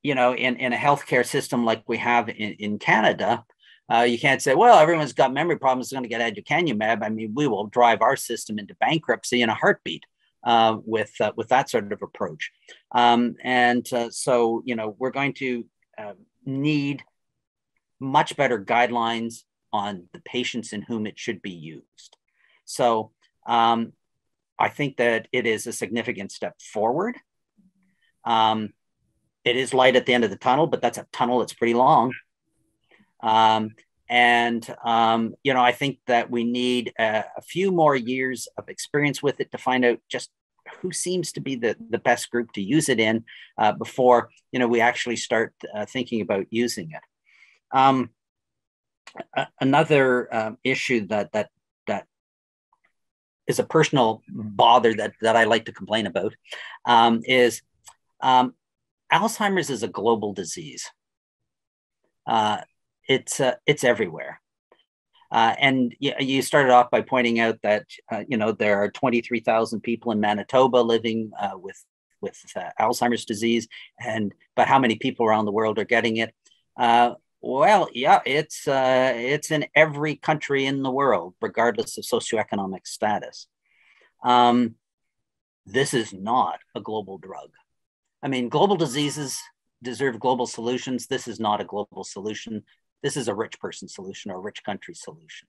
you know, in, in a healthcare system like we have in, in Canada, uh, you can't say, well, everyone's got memory problems, is going to get aducanumab. I mean, we will drive our system into bankruptcy in a heartbeat uh, with uh, with that sort of approach. Um, and uh, so, you know, we're going to uh, need much better guidelines on the patients in whom it should be used. So, um, I think that it is a significant step forward. Um, it is light at the end of the tunnel, but that's a tunnel that's pretty long. Um, and, um, you know, I think that we need a, a, few more years of experience with it to find out just who seems to be the, the best group to use it in uh, before, you know, we actually start uh, thinking about using it. Um, another um, issue that, that, that is a personal bother that, that I like to complain about um, is um, Alzheimer's is a global disease. Uh, it's uh, it's everywhere. Uh, and you, you, started off by pointing out that uh, you know there are 23,000 people in Manitoba living uh, with with uh, Alzheimer's disease, and but how many people around the world are getting it? Uh, well, yeah, it's it's in every country in the world, regardless of socioeconomic status. Um, this is not a global drug. I mean, global diseases deserve global solutions. This is not a global solution. This is a rich person solution or a rich country solution.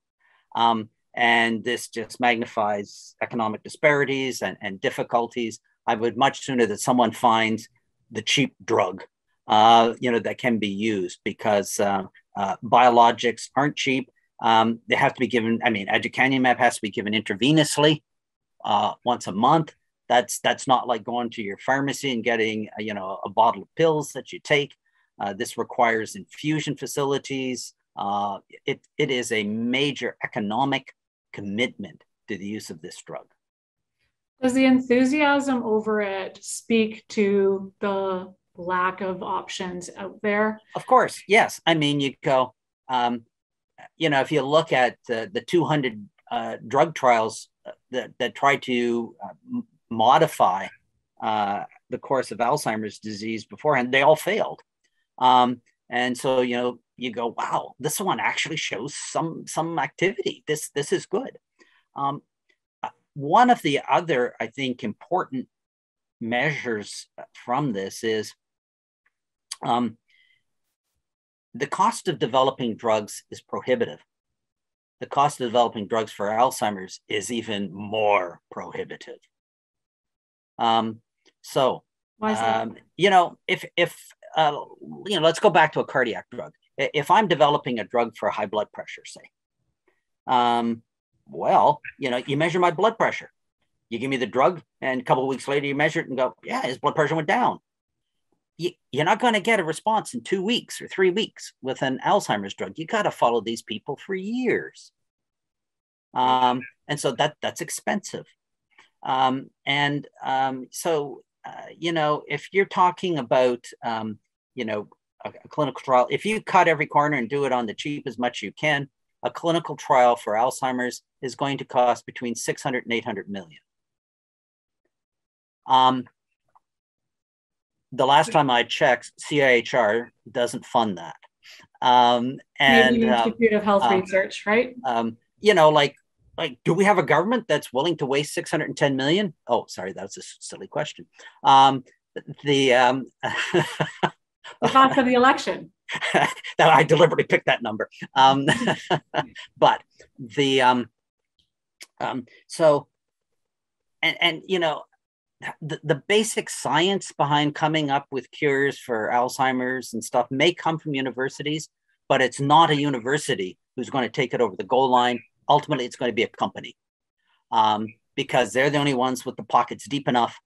Um, and this just magnifies economic disparities and, and difficulties. I would much sooner that someone finds the cheap drug, uh, you know, that can be used because uh, uh, biologics aren't cheap. Um, they have to be given. I mean, aducanumab has to be given intravenously uh, once a month. That's that's not like going to your pharmacy and getting you know a bottle of pills that you take. Uh, this requires infusion facilities. Uh, it, it is a major economic commitment to the use of this drug. Does the enthusiasm over it speak to the lack of options out there? Of course, yes. I mean, you go, um, you know, if you look at the, the 200 uh, drug trials uh, that, that try to uh, modify uh, the course of Alzheimer's disease beforehand, they all failed. Um, and so, you know, you go, wow, this one actually shows some some activity. This this is good. Um, one of the other, I think, important measures from this is um, the cost of developing drugs is prohibitive. The cost of developing drugs for Alzheimer's is even more prohibitive. Um, so, um, you know, if if uh, you know, let's go back to a cardiac drug. If I'm developing a drug for high blood pressure, say, um, well, you know, you measure my blood pressure. You give me the drug, and a couple weeks later, you measure it and go, yeah, his blood pressure went down. You, you're not going to get a response in two weeks or three weeks with an Alzheimer's drug. You got to follow these people for years. Um, and so that that's expensive. Um, and um, so, uh, you know, if you're talking about, um, you know, a, a, clinical trial, if you cut every corner and do it on the cheap as much you can, a clinical trial for Alzheimer's is going to cost between 600 and 800 million. Um, the last time I checked, CIHR doesn't fund that. Um, and Maybe Institute um, of Health uh, Research, right? Um, you know, like, like, do we have a government that's willing to waste 610 million? Oh, sorry, that's a silly question. Um, the um, the cost of the election. that I deliberately picked that number. Um, but the um, um, so and and you know the, the basic science behind coming up with cures for Alzheimer's and stuff may come from universities, but it's not a university who's going to take it over the goal line. Ultimately, it's going to be a company um, because they're the only ones with the pockets deep enough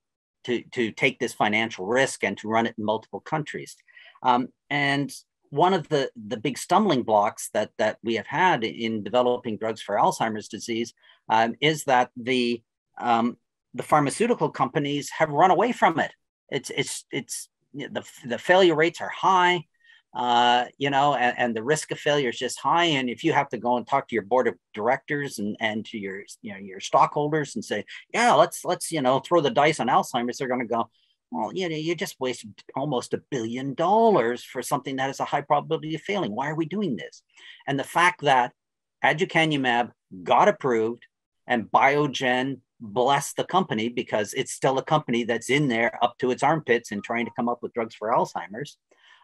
to, to take this financial risk and to run it in multiple countries. Um, and one of the, the big stumbling blocks that, that we have had in developing drugs for Alzheimer's disease um, is that the, um, the pharmaceutical companies have run away from it. It's, it's, it's the, the failure rates are high, uh, you know, and, and, the risk of failure is just high. And if you have to go and talk to your board of directors and, and to your, you know, your stockholders and say, yeah, let's, let's, you know, throw the dice on Alzheimer's, they're going to go, well, you know, you just wasted almost a billion dollars for something that has a high probability of failing. Why are we doing this? And the fact that aducanumab got approved and Biogen blessed the company because it's still a company that's in there up to its armpits and trying to come up with drugs for Alzheimer's,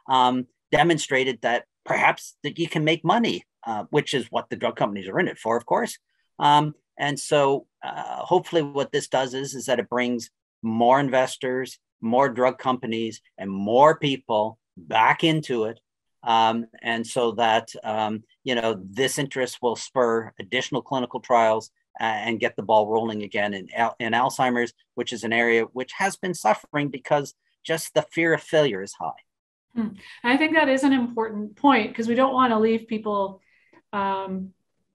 um, demonstrated that perhaps that you can make money, uh, which is what the drug companies are in it for, of course. Um, and so, uh, hopefully, what this does is is that it brings more investors, more drug companies and more people back into it. Um, and so that, um, you know, this interest will spur additional clinical trials uh, and get the ball rolling again in, in Alzheimer's, which is an area which has been suffering because just the fear of failure is high. Hmm. I think that is an important point because we don't want to leave people um,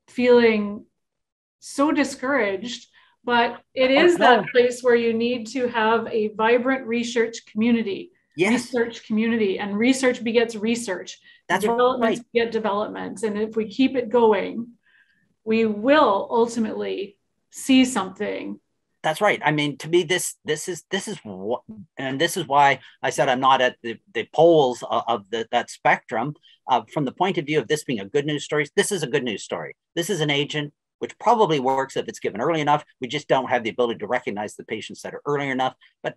feeling so discouraged but it is oh, that place where you need to have a vibrant research community yes. research community and research begets research that's developments right. developments and if we keep it going we will ultimately see something that's right i mean to me this this is this is what and this is why i said i'm not at the, the poles of, of the, that spectrum uh, from the point of view of this being a good news story this is a good news story this is an agent which probably works if it's given early enough. We just don't have the ability to recognize the patients that are early enough. But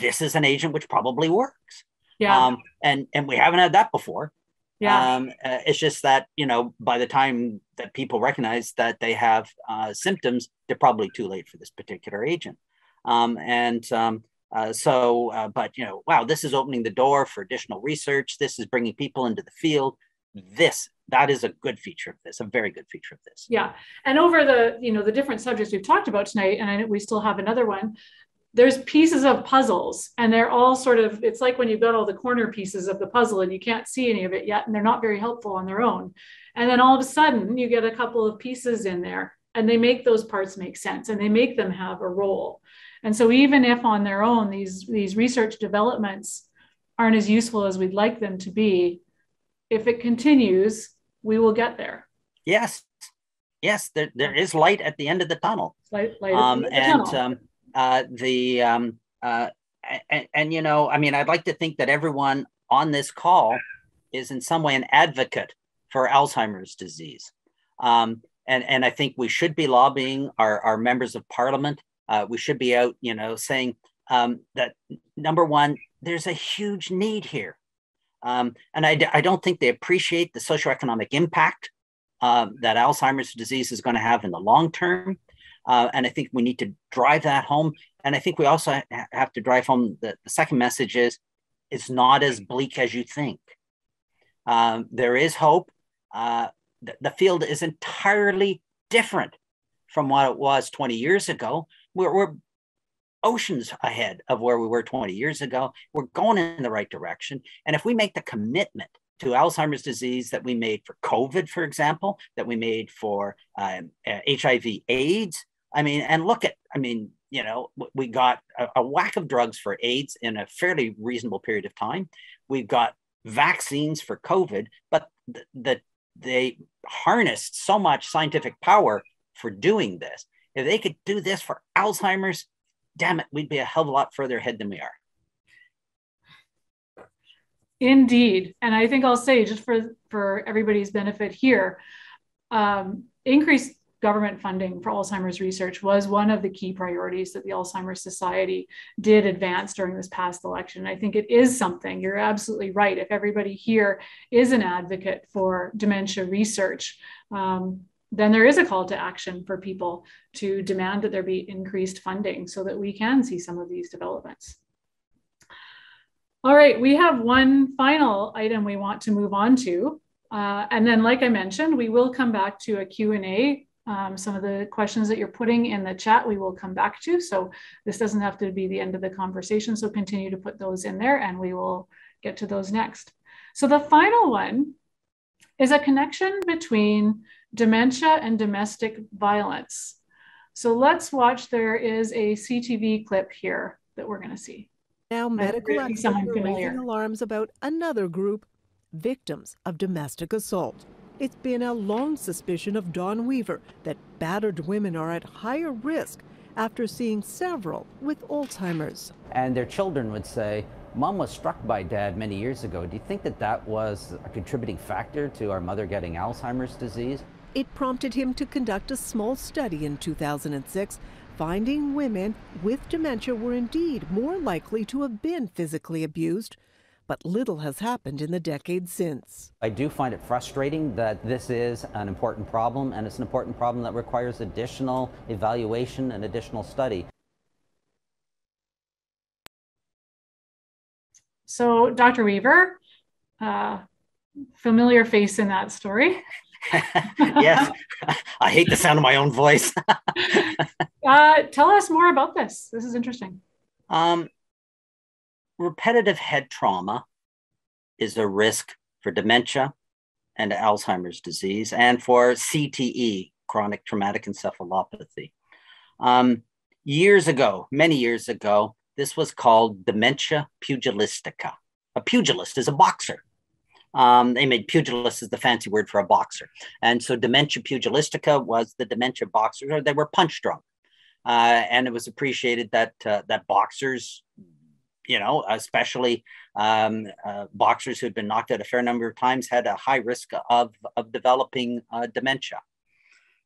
this is an agent which probably works. Yeah. Um, and and we haven't had that before. Yeah. Um, uh, it's just that you know by the time that people recognize that they have uh, symptoms, they're probably too late for this particular agent. Um, and um, uh, so, uh, but you know, wow, this is opening the door for additional research. This is bringing people into the field. This that is a good feature of this a very good feature of this yeah and over the you know the different subjects we've talked about tonight and I know we still have another one there's pieces of puzzles and they're all sort of it's like when you've got all the corner pieces of the puzzle and you can't see any of it yet and they're not very helpful on their own and then all of a sudden you get a couple of pieces in there and they make those parts make sense and they make them have a role And so even if on their own these these research developments aren't as useful as we'd like them to be, if it continues, we will get there. Yes, yes, there, there is light at the end of the tunnel. Light, light um, the and tunnel. um, uh, the um, uh, and, and you know, I mean, I'd like to think that everyone on this call is in some way an advocate for Alzheimer's disease. Um, and, and I think we should be lobbying our, our members of parliament. Uh, we should be out, you know, saying um, that number one, there's a huge need here. Um, and I, I don't think they appreciate the socioeconomic impact uh, that Alzheimer's disease is going to have in the long term. Uh, and I think we need to drive that home. And I think we also ha- have to drive home the, the second message is it's not as bleak as you think. Um, there is hope. Uh, the, field is entirely different from what it was 20 years ago. We're, we're oceans ahead of where we were 20 years ago. We're going in the right direction. And if we make the commitment to Alzheimer's disease that we made for COVID, for example, that we made for um, uh, HIV AIDS, I mean, and look at, I mean, you know, we got a, a whack of drugs for AIDS in a fairly reasonable period of time. We've got vaccines for COVID, but the, the they harnessed so much scientific power for doing this. If they could do this for Alzheimer's, damn it, we'd be a hell of a lot further ahead than we are. Indeed. And I think I'll say, just for, for everybody's benefit here, um, increased government funding for Alzheimer's research was one of the key priorities that the Alzheimer's Society did advance during this past election. I think it is something, you're absolutely right. If everybody here is an advocate for dementia research, um, then there is a call to action for people to demand that there be increased funding so that we can see some of these developments. All right, we have one final item we want to move on to. Uh, and then, like I mentioned, we will come back to a Q&A. Um, some of the questions that you're putting in the chat, we will come back to. So this doesn't have to be the end of the conversation. So continue to put those in there and we will get to those next. So the final one is a connection between dementia and domestic violence. So let's watch. There is a CTV clip here that we're going to see. Now, medical experts are raising alarms about another group, victims of domestic assault. It's been a long suspicion of Don Weaver that battered women are at higher risk after seeing several with Alzheimer's. And their children would say, Mom was struck by dad many years ago. Do you think that that was a contributing factor to our mother getting Alzheimer's disease? It prompted him to conduct a small study in 2006, finding women with dementia were indeed more likely to have been physically abused. But little has happened in the decades since. I do find it frustrating that this is an important problem, and it's an important problem that requires additional evaluation and additional study. So, Dr. Weaver, uh, familiar face in that story. yes, I hate the sound of my own voice. uh, tell us more about this. This is interesting. Um, repetitive head trauma is a risk for dementia and Alzheimer's disease and for CTE, chronic traumatic encephalopathy. Um, years ago, many years ago, this was called dementia pugilistica. A pugilist is a boxer. Um, they made pugilist as the fancy word for a boxer. And so dementia pugilistica was the dementia boxers, or they were punch drunk. Uh, and it was appreciated that uh, that boxers, you know, especially um, uh, boxers who had been knocked out a fair number of times, had a high risk of, of developing uh, dementia.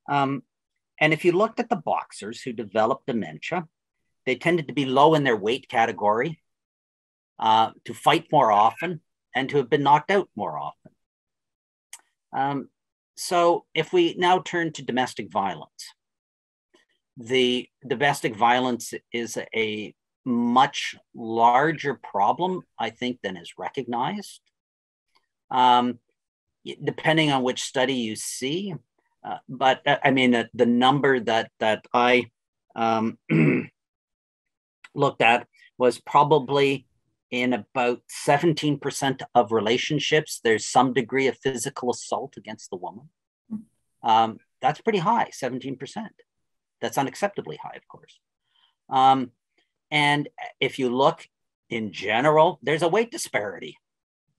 Um, and if you looked at the boxers who developed dementia, they tended to be low in their weight category, uh, to fight more often, and to have been knocked out more often. Um, so if we now turn to domestic violence, the domestic violence is a much larger problem, I think, than is recognized. Um, depending on which study you see, uh, but uh, I mean, uh, the number that that I um, looked at was probably in about 17% of relationships, there's some degree of physical assault against the woman. Um, that's pretty high, 17%. That's unacceptably high, of course. Um, and if you look in general, there's a weight disparity,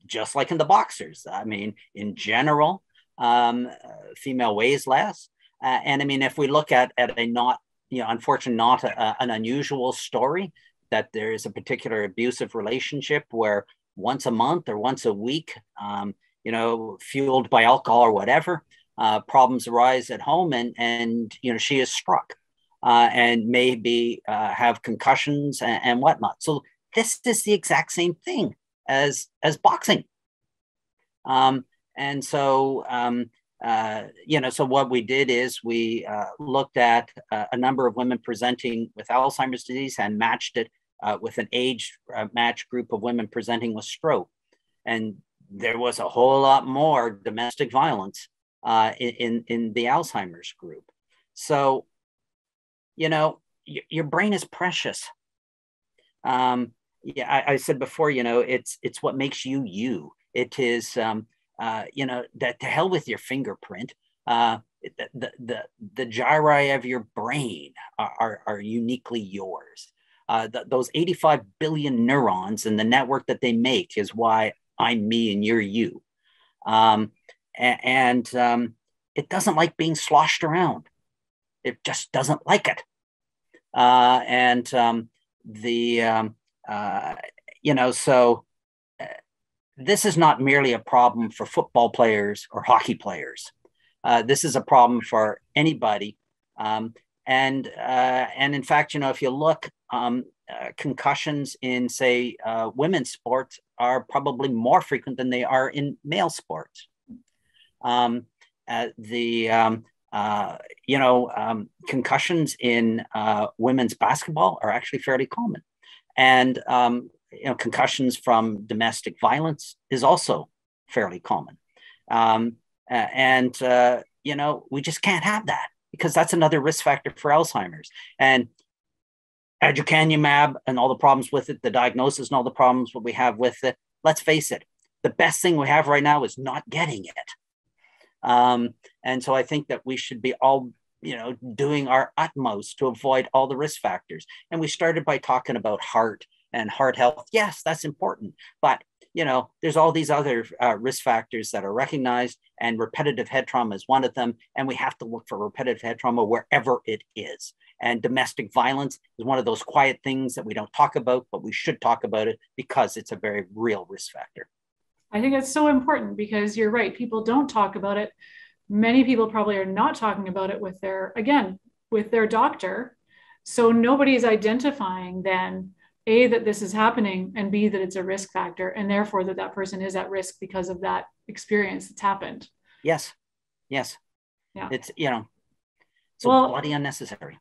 just like in the boxers. I mean, in general, um, female weighs less. Uh, and I mean, if we look at, at a not, you know, unfortunately, not a, an unusual story, that there is a particular abusive relationship where once a month or once a week, um, you know, fueled by alcohol or whatever, uh, problems arise at home and, and, you know, she is struck uh, and maybe uh, have concussions and, and, whatnot. So this is the exact same thing as, as boxing. Um, and so, um, uh, you know, so what we did is we uh, looked at uh, a number of women presenting with Alzheimer's disease and matched it uh, with an age uh, match group of women presenting with stroke. And there was a whole lot more domestic violence uh, in, in the Alzheimer's group. So, you know, y- your brain is precious. Um, yeah, I, I, said before, you know, it's it's what makes you you. It is, um, uh, you know, that to hell with your fingerprint. Uh, the, the, the, the gyri of your brain are, are, are uniquely yours uh, th- those 85 billion neurons and the network that they make is why I'm me and you're you. Um, and, and um, it doesn't like being sloshed around. It just doesn't like it. Uh, and um, the, um, uh, you know, so uh, this is not merely a problem for football players or hockey players. Uh, this is a problem for anybody. Um, and uh, and in fact, you know, if you look, um, concussions in say women's sports are probably more frequent than they are in male sports. Um, the um, uh, you know um, concussions in uh, women's basketball are actually fairly common, and um, you know concussions from domestic violence is also fairly common. Um, and you know we just can't have that because that's another risk factor for Alzheimer's. And aducanumab and all the problems with it, the diagnosis and all the problems what we have with it. Let's face it, the best thing we have right now is not getting it. Um, and so I think that we should be all, you know, doing our utmost to avoid all the risk factors. And we started by talking about heart and heart health. Yes, that's important, but you know, there's all these other uh, risk factors that are recognized, and repetitive head trauma is one of them. And we have to look for repetitive head trauma wherever it is. And domestic violence is one of those quiet things that we don't talk about, but we should talk about it because it's a very real risk factor. I think it's so important because you're right. People don't talk about it. Many people probably are not talking about it with their, again, with their doctor. So nobody's identifying then a that this is happening and b that it's a risk factor and therefore that that person is at risk because of that experience that's happened yes yes yeah it's you know so well, bloody unnecessary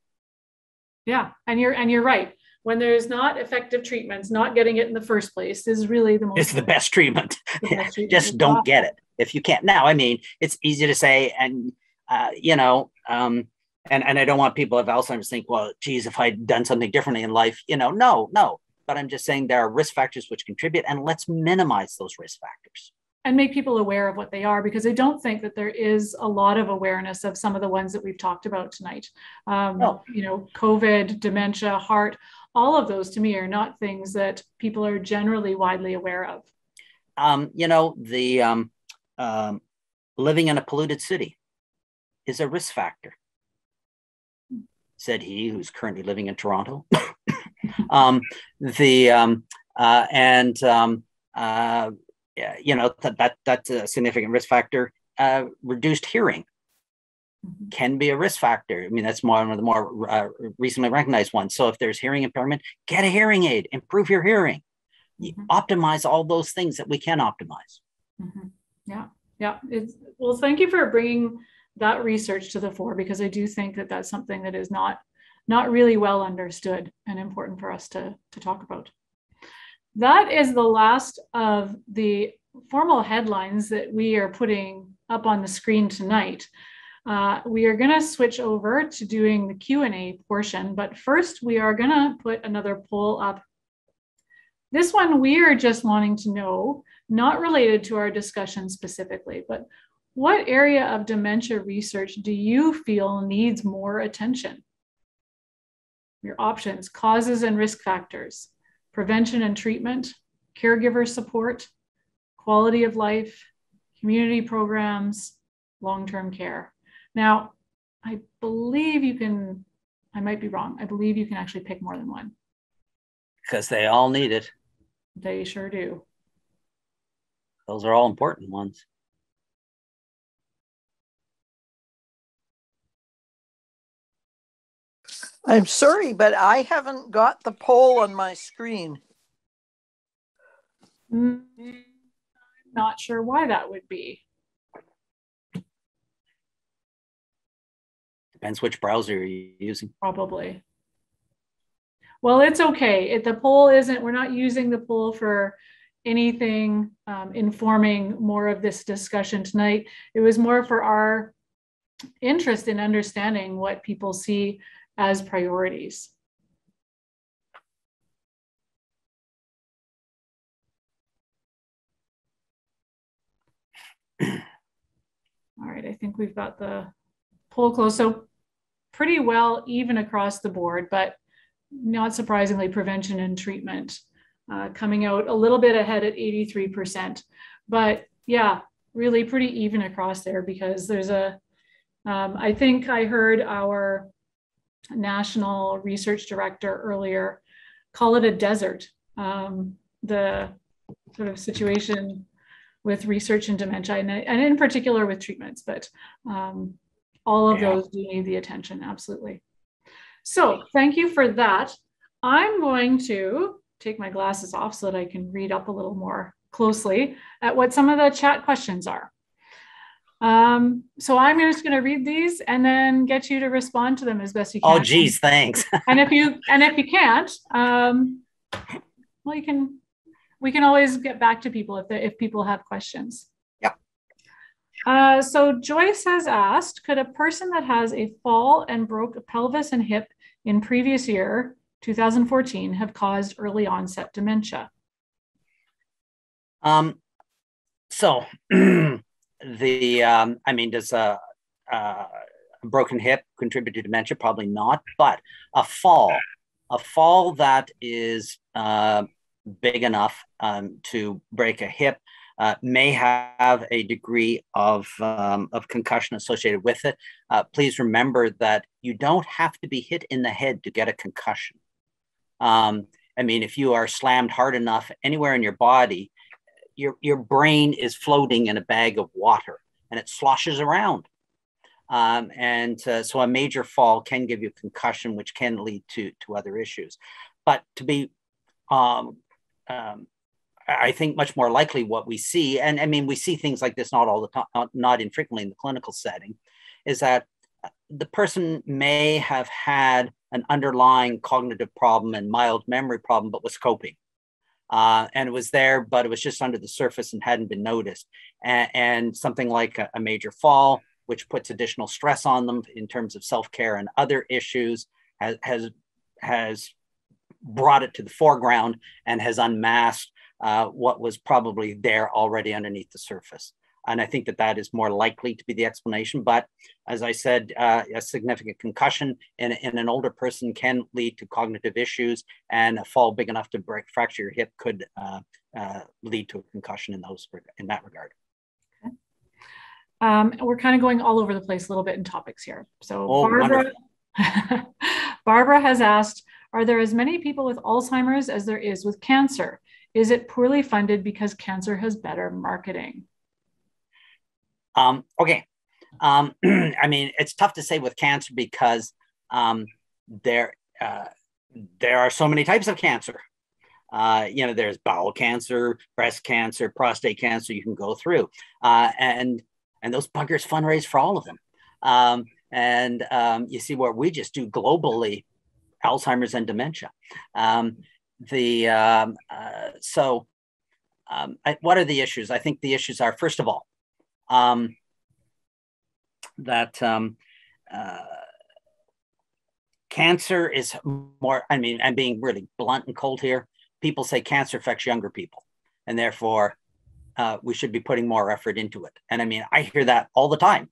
yeah and you're and you're right when there's not effective treatments not getting it in the first place is really the most it's the best treatment, the best treatment. just don't get it if you can't now i mean it's easy to say and uh, you know um, and and I don't want people with Alzheimer's think, well, geez, if I'd done something differently in life, you know, no, no. But I'm just saying there are risk factors which contribute, and let's minimize those risk factors. And make people aware of what they are, because I don't think that there is a lot of awareness of some of the ones that we've talked about tonight. Um, no. You know, COVID, dementia, heart, all of those to me are not things that people are generally widely aware of. Um, you know, the um, um living in a polluted city is a risk factor said he, who's currently living in Toronto. um, the um, uh, and um, uh, you know that, that that's a significant risk factor. Uh, reduced hearing mm-hmm. can be a risk factor. I mean, that's one of the more uh, recently recognized ones. So if there's hearing impairment, get a hearing aid, improve your hearing, mm-hmm. optimize all those things that we can optimize. Mm-hmm. Yeah, yeah. It's, well, thank you for bringing that research to the fore because I do think that that's something that is not not really well understood and important for us to, to talk about. That is the last of the formal headlines that we are putting up on the screen tonight. Uh, we are going to switch over to doing the Q&A portion, but first we are going to put another poll up. This one we are just wanting to know, not related to our discussion specifically, but what area of dementia research do you feel needs more attention? your options, causes and risk factors, prevention and treatment, caregiver support, quality of life, community programs, long-term care. Now, I believe you can, I might be wrong. I believe you can actually pick more than one. Because they all need it. They sure do. Those are all important ones. I'm sorry, but I haven't got the poll on my screen. Mm, I'm not sure why that would be. Depends which browser you're using. Probably. Well, it's okay. It, the poll isn't, we're not using the poll for anything um, informing more of this discussion tonight. It was more for our interest in understanding what people see as priorities. All right, I think we've got the poll closed. So pretty well even across the board, but not surprisingly, prevention and treatment uh, coming out a little bit ahead at 83%. But yeah, really pretty even across there because there's a. Um, I think I heard our national research director earlier call it a desert. Um, the sort of situation with research and dementia, and, and in particular with treatments, but um, all of yeah. those do need the attention, absolutely. So thank you for that. I'm going to take my glasses off so that I can read up a little more closely at what some of the chat questions are. Um, so I'm just going to read these and then get you to respond to them as best you oh, can. Oh, geez, thanks. and if you and if you can't, um, well, you can. We can always get back to people if they, if people have questions. Yeah. Uh, so Joyce has asked, could a person that has a fall and broke a pelvis and hip in previous year, 2014, have caused early onset dementia? Um, so the um, I mean, does a, a, broken hip contribute to dementia? Probably not, but a fall, a fall that is uh, big enough um, to break a hip uh, may have a degree of, um, of concussion associated with it. Uh, please remember that you don't have to be hit in the head to get a concussion. Um, I mean, if you are slammed hard enough anywhere in your body, your, your brain is floating in a bag of water and it sloshes around. Um, and uh, so a major fall can give you concussion, which can lead to, to other issues. But to be, um, um, I think much more likely what we see, and I mean, we see things like this not all the time, not, not infrequently in the clinical setting, is that the person may have had an underlying cognitive problem and mild memory problem, but was coping uh, and it was there, but it was just under the surface and hadn't been noticed. And, and something like a, a, major fall, which puts additional stress on them in terms of self care and other issues, has, has, has brought it to the foreground and has unmasked uh, what was probably there already underneath the surface. And I think that that is more likely to be the explanation. But as I said, uh, a significant concussion in, in an older person can lead to cognitive issues, and a fall big enough to break, fracture your hip could uh, uh, lead to a concussion in those in that regard. Okay. Um, we're kind of going all over the place a little bit in topics here. So oh, Barbara, Barbara has asked, are there as many people with Alzheimer's as there is with cancer? Is it poorly funded because cancer has better marketing? Um, okay. Um, I mean, it's tough to say with cancer because um, there uh, there are so many types of cancer. Uh, you know, there's bowel cancer, breast cancer, prostate cancer. You can go through, uh, and and those buggers fundraise for all of them. Um, and um, you see what we just do globally, Alzheimer's and dementia. Um, the um, uh, so um, I, what are the issues? I think the issues are first of all, um, that um, uh, cancer is more, I mean, I'm being really blunt and cold here. People say cancer affects younger people, and therefore uh, we should be putting more effort into it. And I mean, I hear that all the time,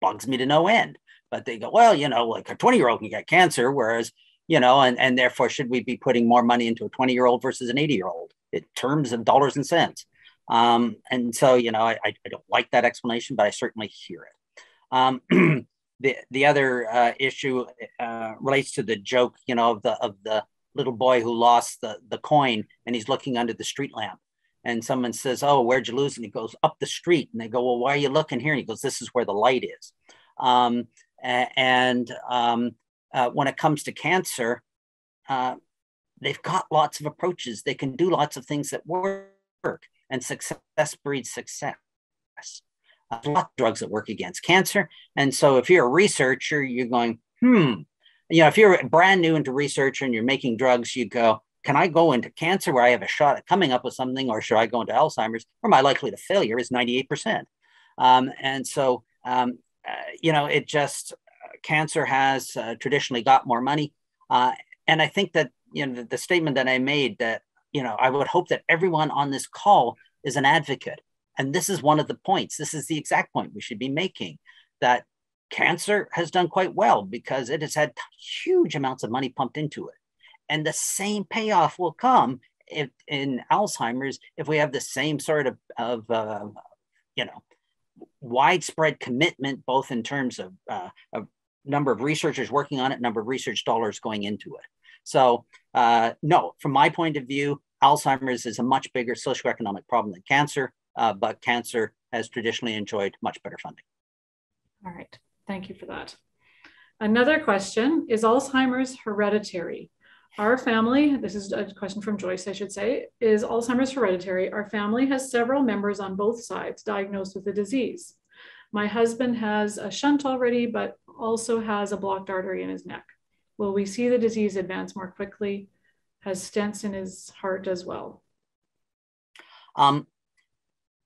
bugs me to no end. But they go, well, you know, like a 20 year old can get cancer, whereas you know, and, and therefore should we be putting more money into a 20 year old versus an 80 year old in terms of dollars and cents? Um, and so, you know, I, I don't like that explanation, but I certainly hear it. Um, the the other uh, issue uh, relates to the joke, you know, of the of the little boy who lost the the coin and he's looking under the street lamp, and someone says, "Oh, where'd you lose?" And he goes, "Up the street." And they go, "Well, why are you looking here?" And he goes, "This is where the light is." Um, and um, uh, when it comes to cancer, uh, they've got lots of approaches. They can do lots of things that work, and success breeds success a lot of drugs that work against cancer. And so if you're a researcher, you're going, hmm, you know, if you're brand new into research and you're making drugs, you go, can I go into cancer where I have a shot at coming up with something, or should I go into Alzheimer's, where my likelihood of failure is 98%? Um, and so, um, uh, you know, it just, uh, cancer has uh, traditionally got more money. Uh, and I think that, you know, the, the statement that I made that, you know, I would hope that everyone on this call is an advocate and this is one of the points. This is the exact point we should be making that cancer has done quite well because it has had huge amounts of money pumped into it. And the same payoff will come if, in Alzheimer's if we have the same sort of, of uh, you know, widespread commitment, both in terms of, uh, number of researchers working on it, number of research dollars going into it. So, uh, no, from my point of view, Alzheimer's is a much bigger socioeconomic problem than cancer uh, but cancer has traditionally enjoyed much better funding. All right, thank you for that. Another question is Alzheimer's hereditary? Our family, this is a question from Joyce, I should say, is Alzheimer's hereditary? Our family has several members on both sides diagnosed with the disease. My husband has a shunt already, but also has a blocked artery in his neck. Will we see the disease advance more quickly? Has stents in his heart as well? Um,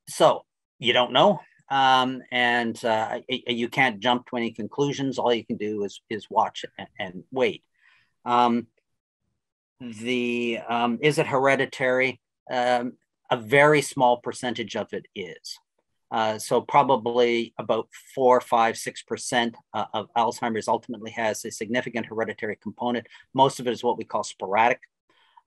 so you don't know. Um, and uh, you can't jump to any conclusions. All you can do is, is watch and, and wait. Um, the um, is it hereditary? Um, a very small percentage of it is. Uh, so probably about four, five, six percent uh, of Alzheimer's ultimately has a significant hereditary component. Most of it is what we call sporadic,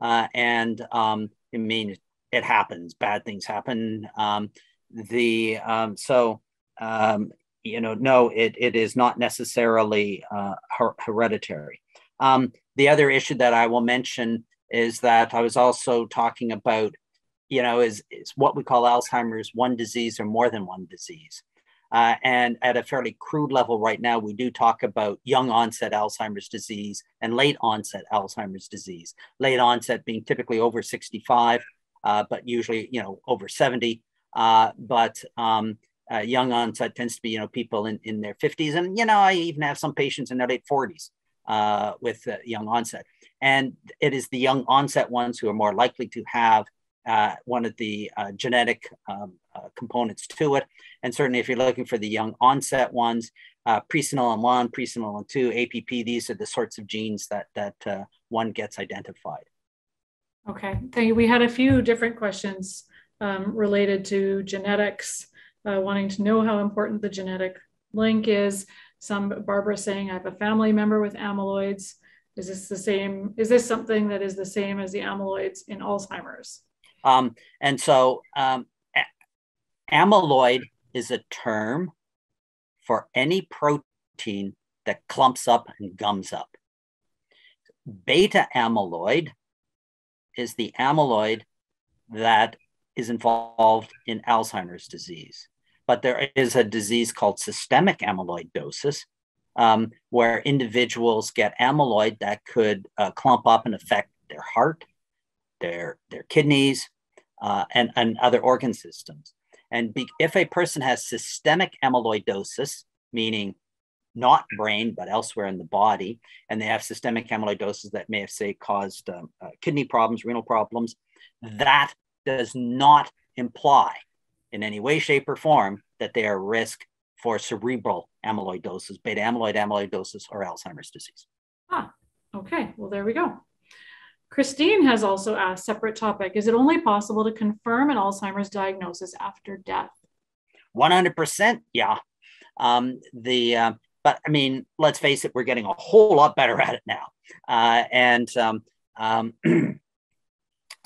uh, and um, I mean it happens. Bad things happen. Um, the um, so um, you know, no, it it is not necessarily uh, her- hereditary. Um, the other issue that I will mention is that I was also talking about, you know, is is what we call Alzheimer's one disease or more than one disease. Uh, and at a fairly crude level right now, we do talk about young onset Alzheimer's disease and late onset Alzheimer's disease. Late onset being typically over 65, uh, but usually, you know, over 70. Uh, but um, uh, young onset tends to be, you know, people in, in their 50s. And, you know, I even have some patients in their late 40s uh, with young onset. And it is the young onset ones who are more likely to have uh, one of the uh, genetic um, uh, components to it. And certainly, if you're looking for the young onset ones, uh, presenilin 1, presenilin 2, APP, these are the sorts of genes that, that one gets identified. Okay, thank you. We had a few different questions um, related to genetics, uh, wanting to know how important the genetic link is. Some Barbara saying, I have a family member with amyloids. Is this the same? Is this something that is the same as the amyloids in Alzheimer's? Um, and so um, amyloid is a term for any protein that clumps up and gums up. Beta amyloid is the amyloid that is involved in Alzheimer's disease. But there is a disease called systemic amyloidosis, um, where individuals get amyloid that could uh, clump up and affect their heart, their, their kidneys, uh, and, and other organ systems. And be, if a person has systemic amyloidosis, meaning not brain, but elsewhere in the body. And they have systemic amyloidosis that may have, say, caused um, uh, kidney problems, renal problems. That does not imply in any way, shape, or form that they are at risk for cerebral amyloidosis, beta amyloid amyloidosis, or Alzheimer's disease. Ah, okay. Well, there we go. Christine has also asked, separate topic, is it only possible to confirm an Alzheimer's diagnosis after death? 100%, yeah. Um, the uh, but I mean, let's face it, we're getting a whole lot better at it now. Uh, and um, um,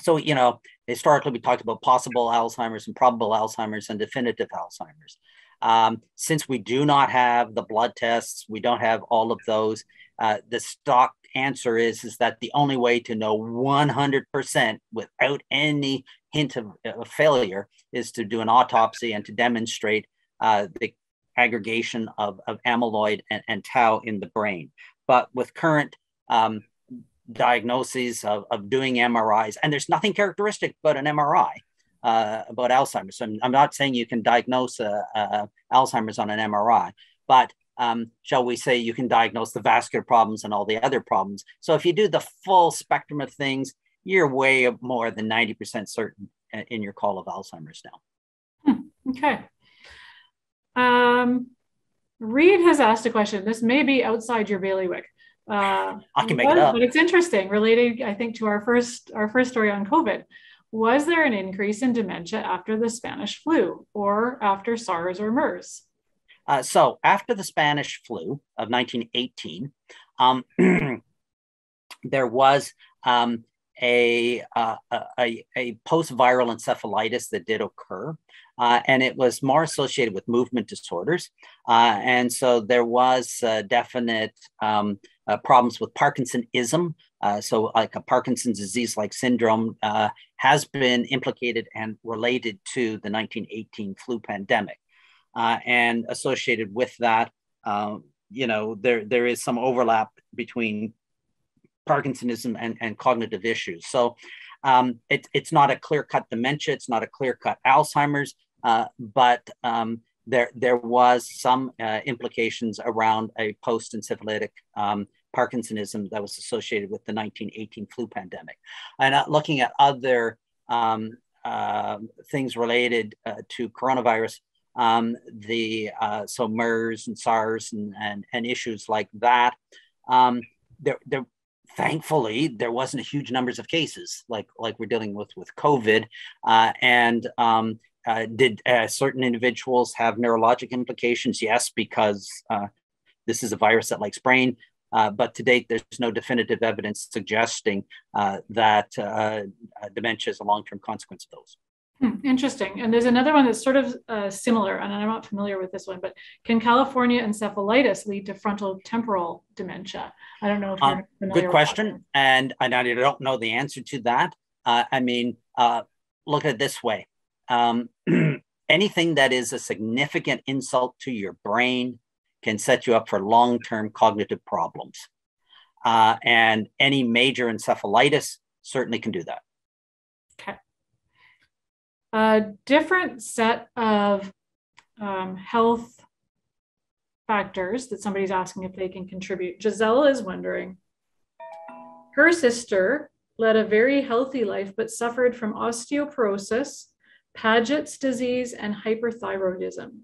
so, you know, historically we talked about possible Alzheimer's and probable Alzheimer's and definitive Alzheimer's. Um, since we do not have the blood tests, we don't have all of those. Uh, the stock answer is is that the only way to know 100% without any hint of, of failure is to do an autopsy and to demonstrate uh, the aggregation of, of amyloid and, and, tau in the brain. But with current um, diagnoses of, of doing MRIs, and there's nothing characteristic about an MRI uh, about Alzheimer's. So I'm, I'm, not saying you can diagnose uh, uh, Alzheimer's on an MRI, but um, shall we say you can diagnose the vascular problems and all the other problems. So if you do the full spectrum of things, you're way more than 90% certain in your call of Alzheimer's now. Hmm, okay. Um, Reed has asked a question. This may be outside your bailiwick. Uh, I can make but, it up. But it's interesting, related, I think, to our first our first story on COVID. Was there an increase in dementia after the Spanish flu or after SARS or MERS? Uh, so after the Spanish flu of 1918, um, there was um, a, uh, a, a post-viral encephalitis that did occur. Uh, and it was more associated with movement disorders. Uh, and so there was definite um, uh, problems with Parkinsonism. Uh, so, like a Parkinson's disease like syndrome uh, has been implicated and related to the 1918 flu pandemic. And associated with that, you know, there, there is some overlap between Parkinsonism and, and cognitive issues. So um, it, it's not a clear cut dementia, it's not a clear cut Alzheimer's, uh, but um, there, there was some uh, implications around a post encephalitic um, Parkinsonism that was associated with the 1918 flu pandemic. And uh, looking at other um, uh, things related uh, to coronavirus, um, the uh, so MERS and SARS and, and, and issues like that, um, there, there thankfully there wasn't a huge numbers of cases like like we're dealing with with covid uh, and um, uh, did uh, certain individuals have neurologic implications? Yes because uh, this is a virus that likes brain uh, but to date there's no definitive evidence suggesting that dementia is a long-term consequence of those Hmm, interesting. And there's another one that's sort of uh, similar, and I'm not familiar with this one, but can California encephalitis lead to frontal temporal dementia? I don't know if you're um, Good question. And I don't know the answer to that. Uh, I mean, uh, look at it this way um, anything that is a significant insult to your brain can set you up for long term cognitive problems. Uh, and any major encephalitis certainly can do that. A different set of um, health factors that somebody's asking if they can contribute. Giselle is wondering her sister led a very healthy life but suffered from osteoporosis, Paget's disease, and hyperthyroidism.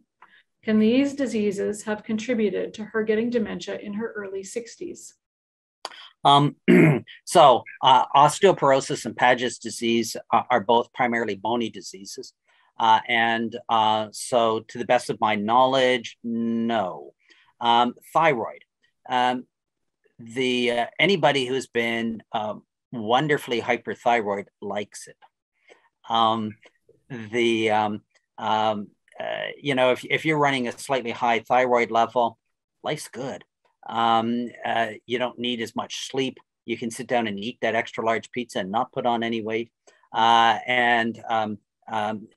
Can these diseases have contributed to her getting dementia in her early 60s? Um, so uh, osteoporosis and Paget's disease are, are both primarily bony diseases. Uh, and uh, so to the best of my knowledge, no. Um, thyroid. Um, the uh, anybody who's been um, wonderfully hyperthyroid likes it. Um, the um, uh, you know if, if you're running a slightly high thyroid level, life's good. Um, uh, you don't need as much sleep. You can sit down and eat that extra large pizza and not put on any weight. Uh, and um, um,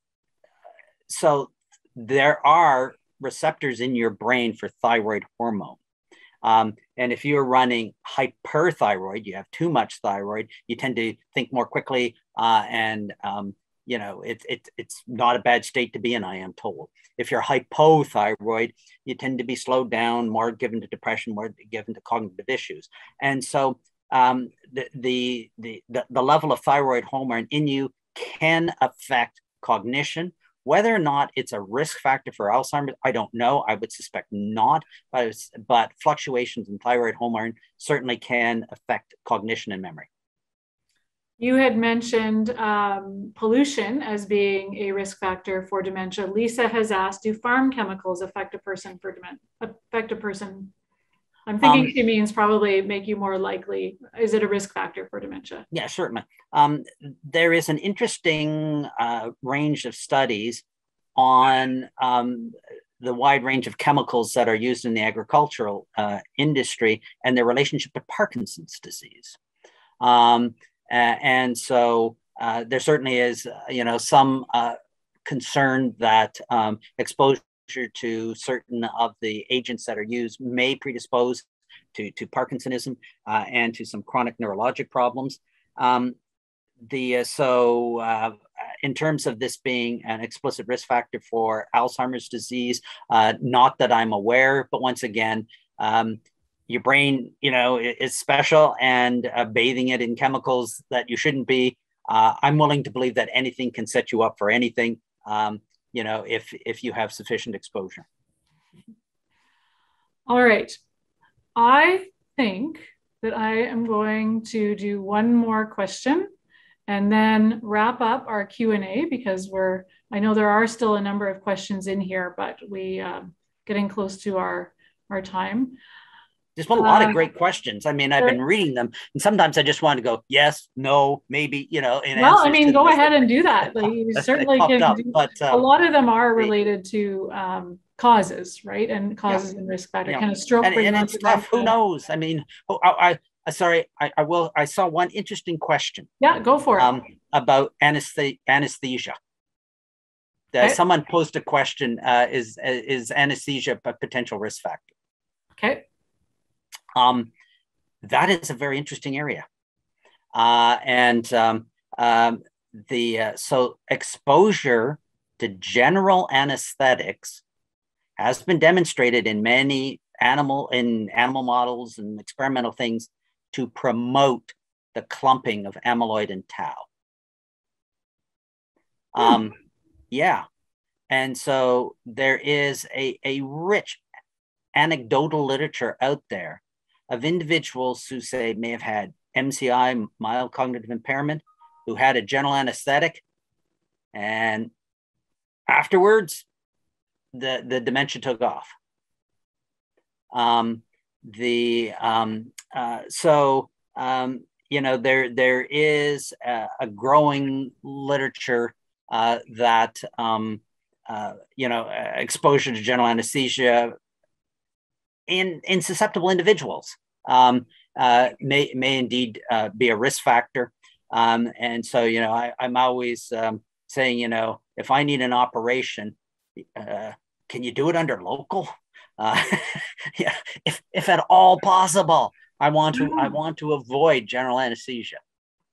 so there are receptors in your brain for thyroid hormone. Um, and if you're running hyperthyroid, you have too much thyroid, you tend to think more quickly uh, and um, you know, it, it, it's not a bad state to be in, I am told. If you're hypothyroid, you tend to be slowed down, more given to depression, more given to cognitive issues. And so um, the, the, the, the level of thyroid hormone in you can affect cognition. Whether or not it's a risk factor for Alzheimer's, I don't know. I would suspect not, but, but fluctuations in thyroid hormone certainly can affect cognition and memory. You had mentioned um, pollution as being a risk factor for dementia. Lisa has asked, do farm chemicals affect a person for dementia? Affect a person I'm thinking um, she means probably make you more likely. Is it a risk factor for dementia? Yeah, certainly. Um, there is an interesting uh, range of studies on um, the wide range of chemicals that are used in the agricultural uh, industry and their relationship to Parkinson's disease. Um, and so uh, there certainly is, uh, you know, some uh, concern that um, exposure to certain of the agents that are used may predispose to, to Parkinsonism uh, and to some chronic neurologic problems. Um, the uh, so uh, in terms of this being an explicit risk factor for Alzheimer's disease, uh, not that I'm aware, but once again, um, your brain, you know, is special, and uh, bathing it in chemicals that you shouldn't be. Uh, I'm willing to believe that anything can set you up for anything um, you know, if if you have sufficient exposure. All right. I think that I am going to do one more question and then wrap up our Q&A because we're, I know there are still a number of questions in here, but we uh, getting close to our, our time. There's been a lot of uh, great questions. I mean, I've been reading them, and sometimes I just want to go yes, no, maybe. You know. well, I mean, go ahead and do that. Like, you certainly can. Up, do, but uh, a lot of them are related to um, causes, right, and causes yeah. and risk factor, yeah. kind of stroke. And, and it's tough. Who knows? I mean, oh, I, I sorry, I, I, will. I saw one interesting question. Yeah, go for it. Um, about anesthesia. anesthesia. Okay. Someone posed a question: uh, Is is anesthesia a potential risk factor? Okay. Um, that is a very interesting area. Uh, and um, um, the uh, so exposure to general anesthetics has been demonstrated in many animal in animal models and experimental things to promote the clumping of amyloid and tau. Hmm. Um, yeah. And so there is a, a rich anecdotal literature out there of individuals who say may have had MCI, mild cognitive impairment, who had a general anesthetic, and afterwards, the, the dementia took off. Um, the um, uh, so um, you know there there is a, a growing literature uh, that um, uh, you know exposure to general anesthesia in, in susceptible individuals um, uh, may, may indeed uh, be a risk factor. Um, and so, you know, I, am always um, saying, you know, if I need an operation, uh, can you do it under local? Uh, yeah, if, if at all possible, I want to I want to avoid general anesthesia.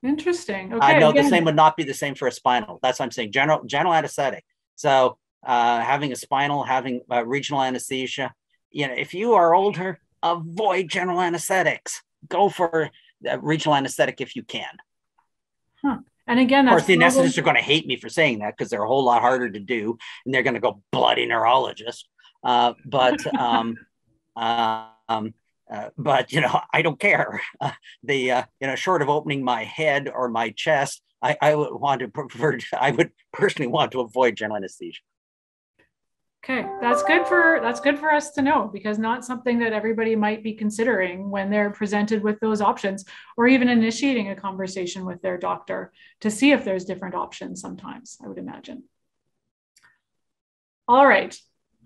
Interesting. Okay, I know again. the same would not be the same for a spinal. That's what I'm saying. General general anesthetic. So uh, having a spinal, having regional anesthesia, you know, if you are older, avoid general anesthetics. Go for regional anesthetic if you can. Huh. And again, of course, the anesthetists are going to hate me for saying that because they're a whole lot harder to do, and they're going to go bloody neurologist. Uh, but um, uh, um, uh, but you know, I don't care. the uh, you know, short of opening my head or my chest, I, I would want to prefer. I would personally want to avoid general anesthesia. Okay, that's good for that's good for us to know because not something that everybody might be considering when they're presented with those options or even initiating a conversation with their doctor to see if there's different options sometimes, I would imagine. All right.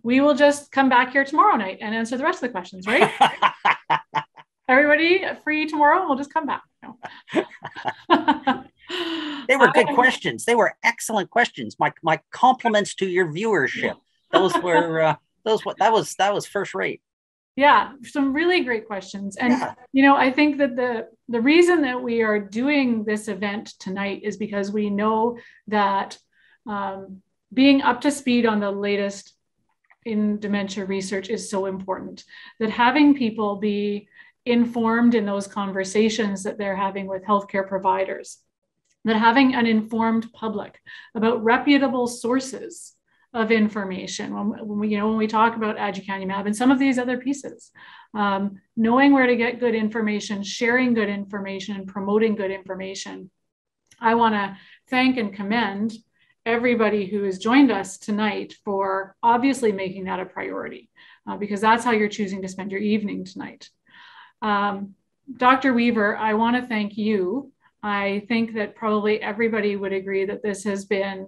We will just come back here tomorrow night and answer the rest of the questions, right? Everybody free tomorrow? We'll just come back. No. they were good questions. They were excellent questions. My my compliments to your viewership those were uh, those what that was that was first rate yeah some really great questions and yeah. you know i think that the the reason that we are doing this event tonight is because we know that um, being up to speed on the latest in dementia research is so important that having people be informed in those conversations that they're having with healthcare providers that having an informed public about reputable sources of information when, when, we you know when we talk about aducanumab and some of these other pieces um, knowing where to get good information sharing good information and promoting good information i want to thank and commend everybody who has joined us tonight for obviously making that a priority uh, because that's how you're choosing to spend your evening tonight Um, Dr. Weaver, I want to thank you. I think that probably everybody would agree that this has been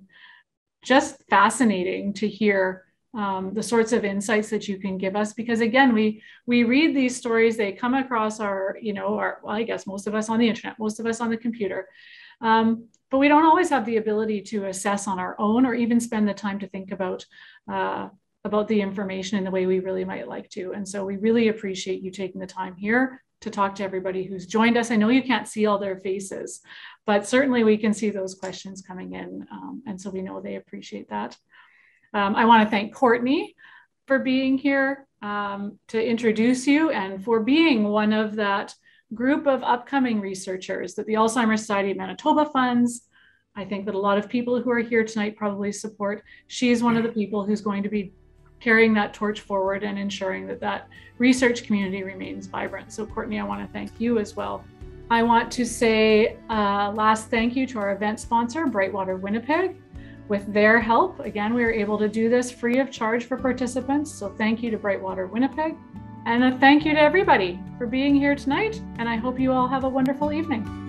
just fascinating to hear um, the sorts of insights that you can give us because again we we read these stories they come across our you know our well i guess most of us on the internet most of us on the computer um, but we don't always have the ability to assess on our own or even spend the time to think about uh, about the information in the way we really might like to. And so we really appreciate you taking the time here to talk to everybody who's joined us i know you can't see all their faces but certainly we can see those questions coming in um, and so we know they appreciate that um, I want to thank Courtney for being here um, to introduce you and for being one of that group of upcoming researchers that the Alzheimer's Society of Manitoba funds. I think that a lot of people who are here tonight probably support. She's one of the people who's going to be carrying that torch forward and ensuring that that research community remains vibrant. So, Courtney, I want to thank you as well. I want to say uh, last thank you to our event sponsor, Brightwater Winnipeg. With their help, again, we were able to do this free of charge for participants. So thank you to Brightwater Winnipeg. And a thank you to everybody for being here tonight. And I hope you all have a wonderful evening.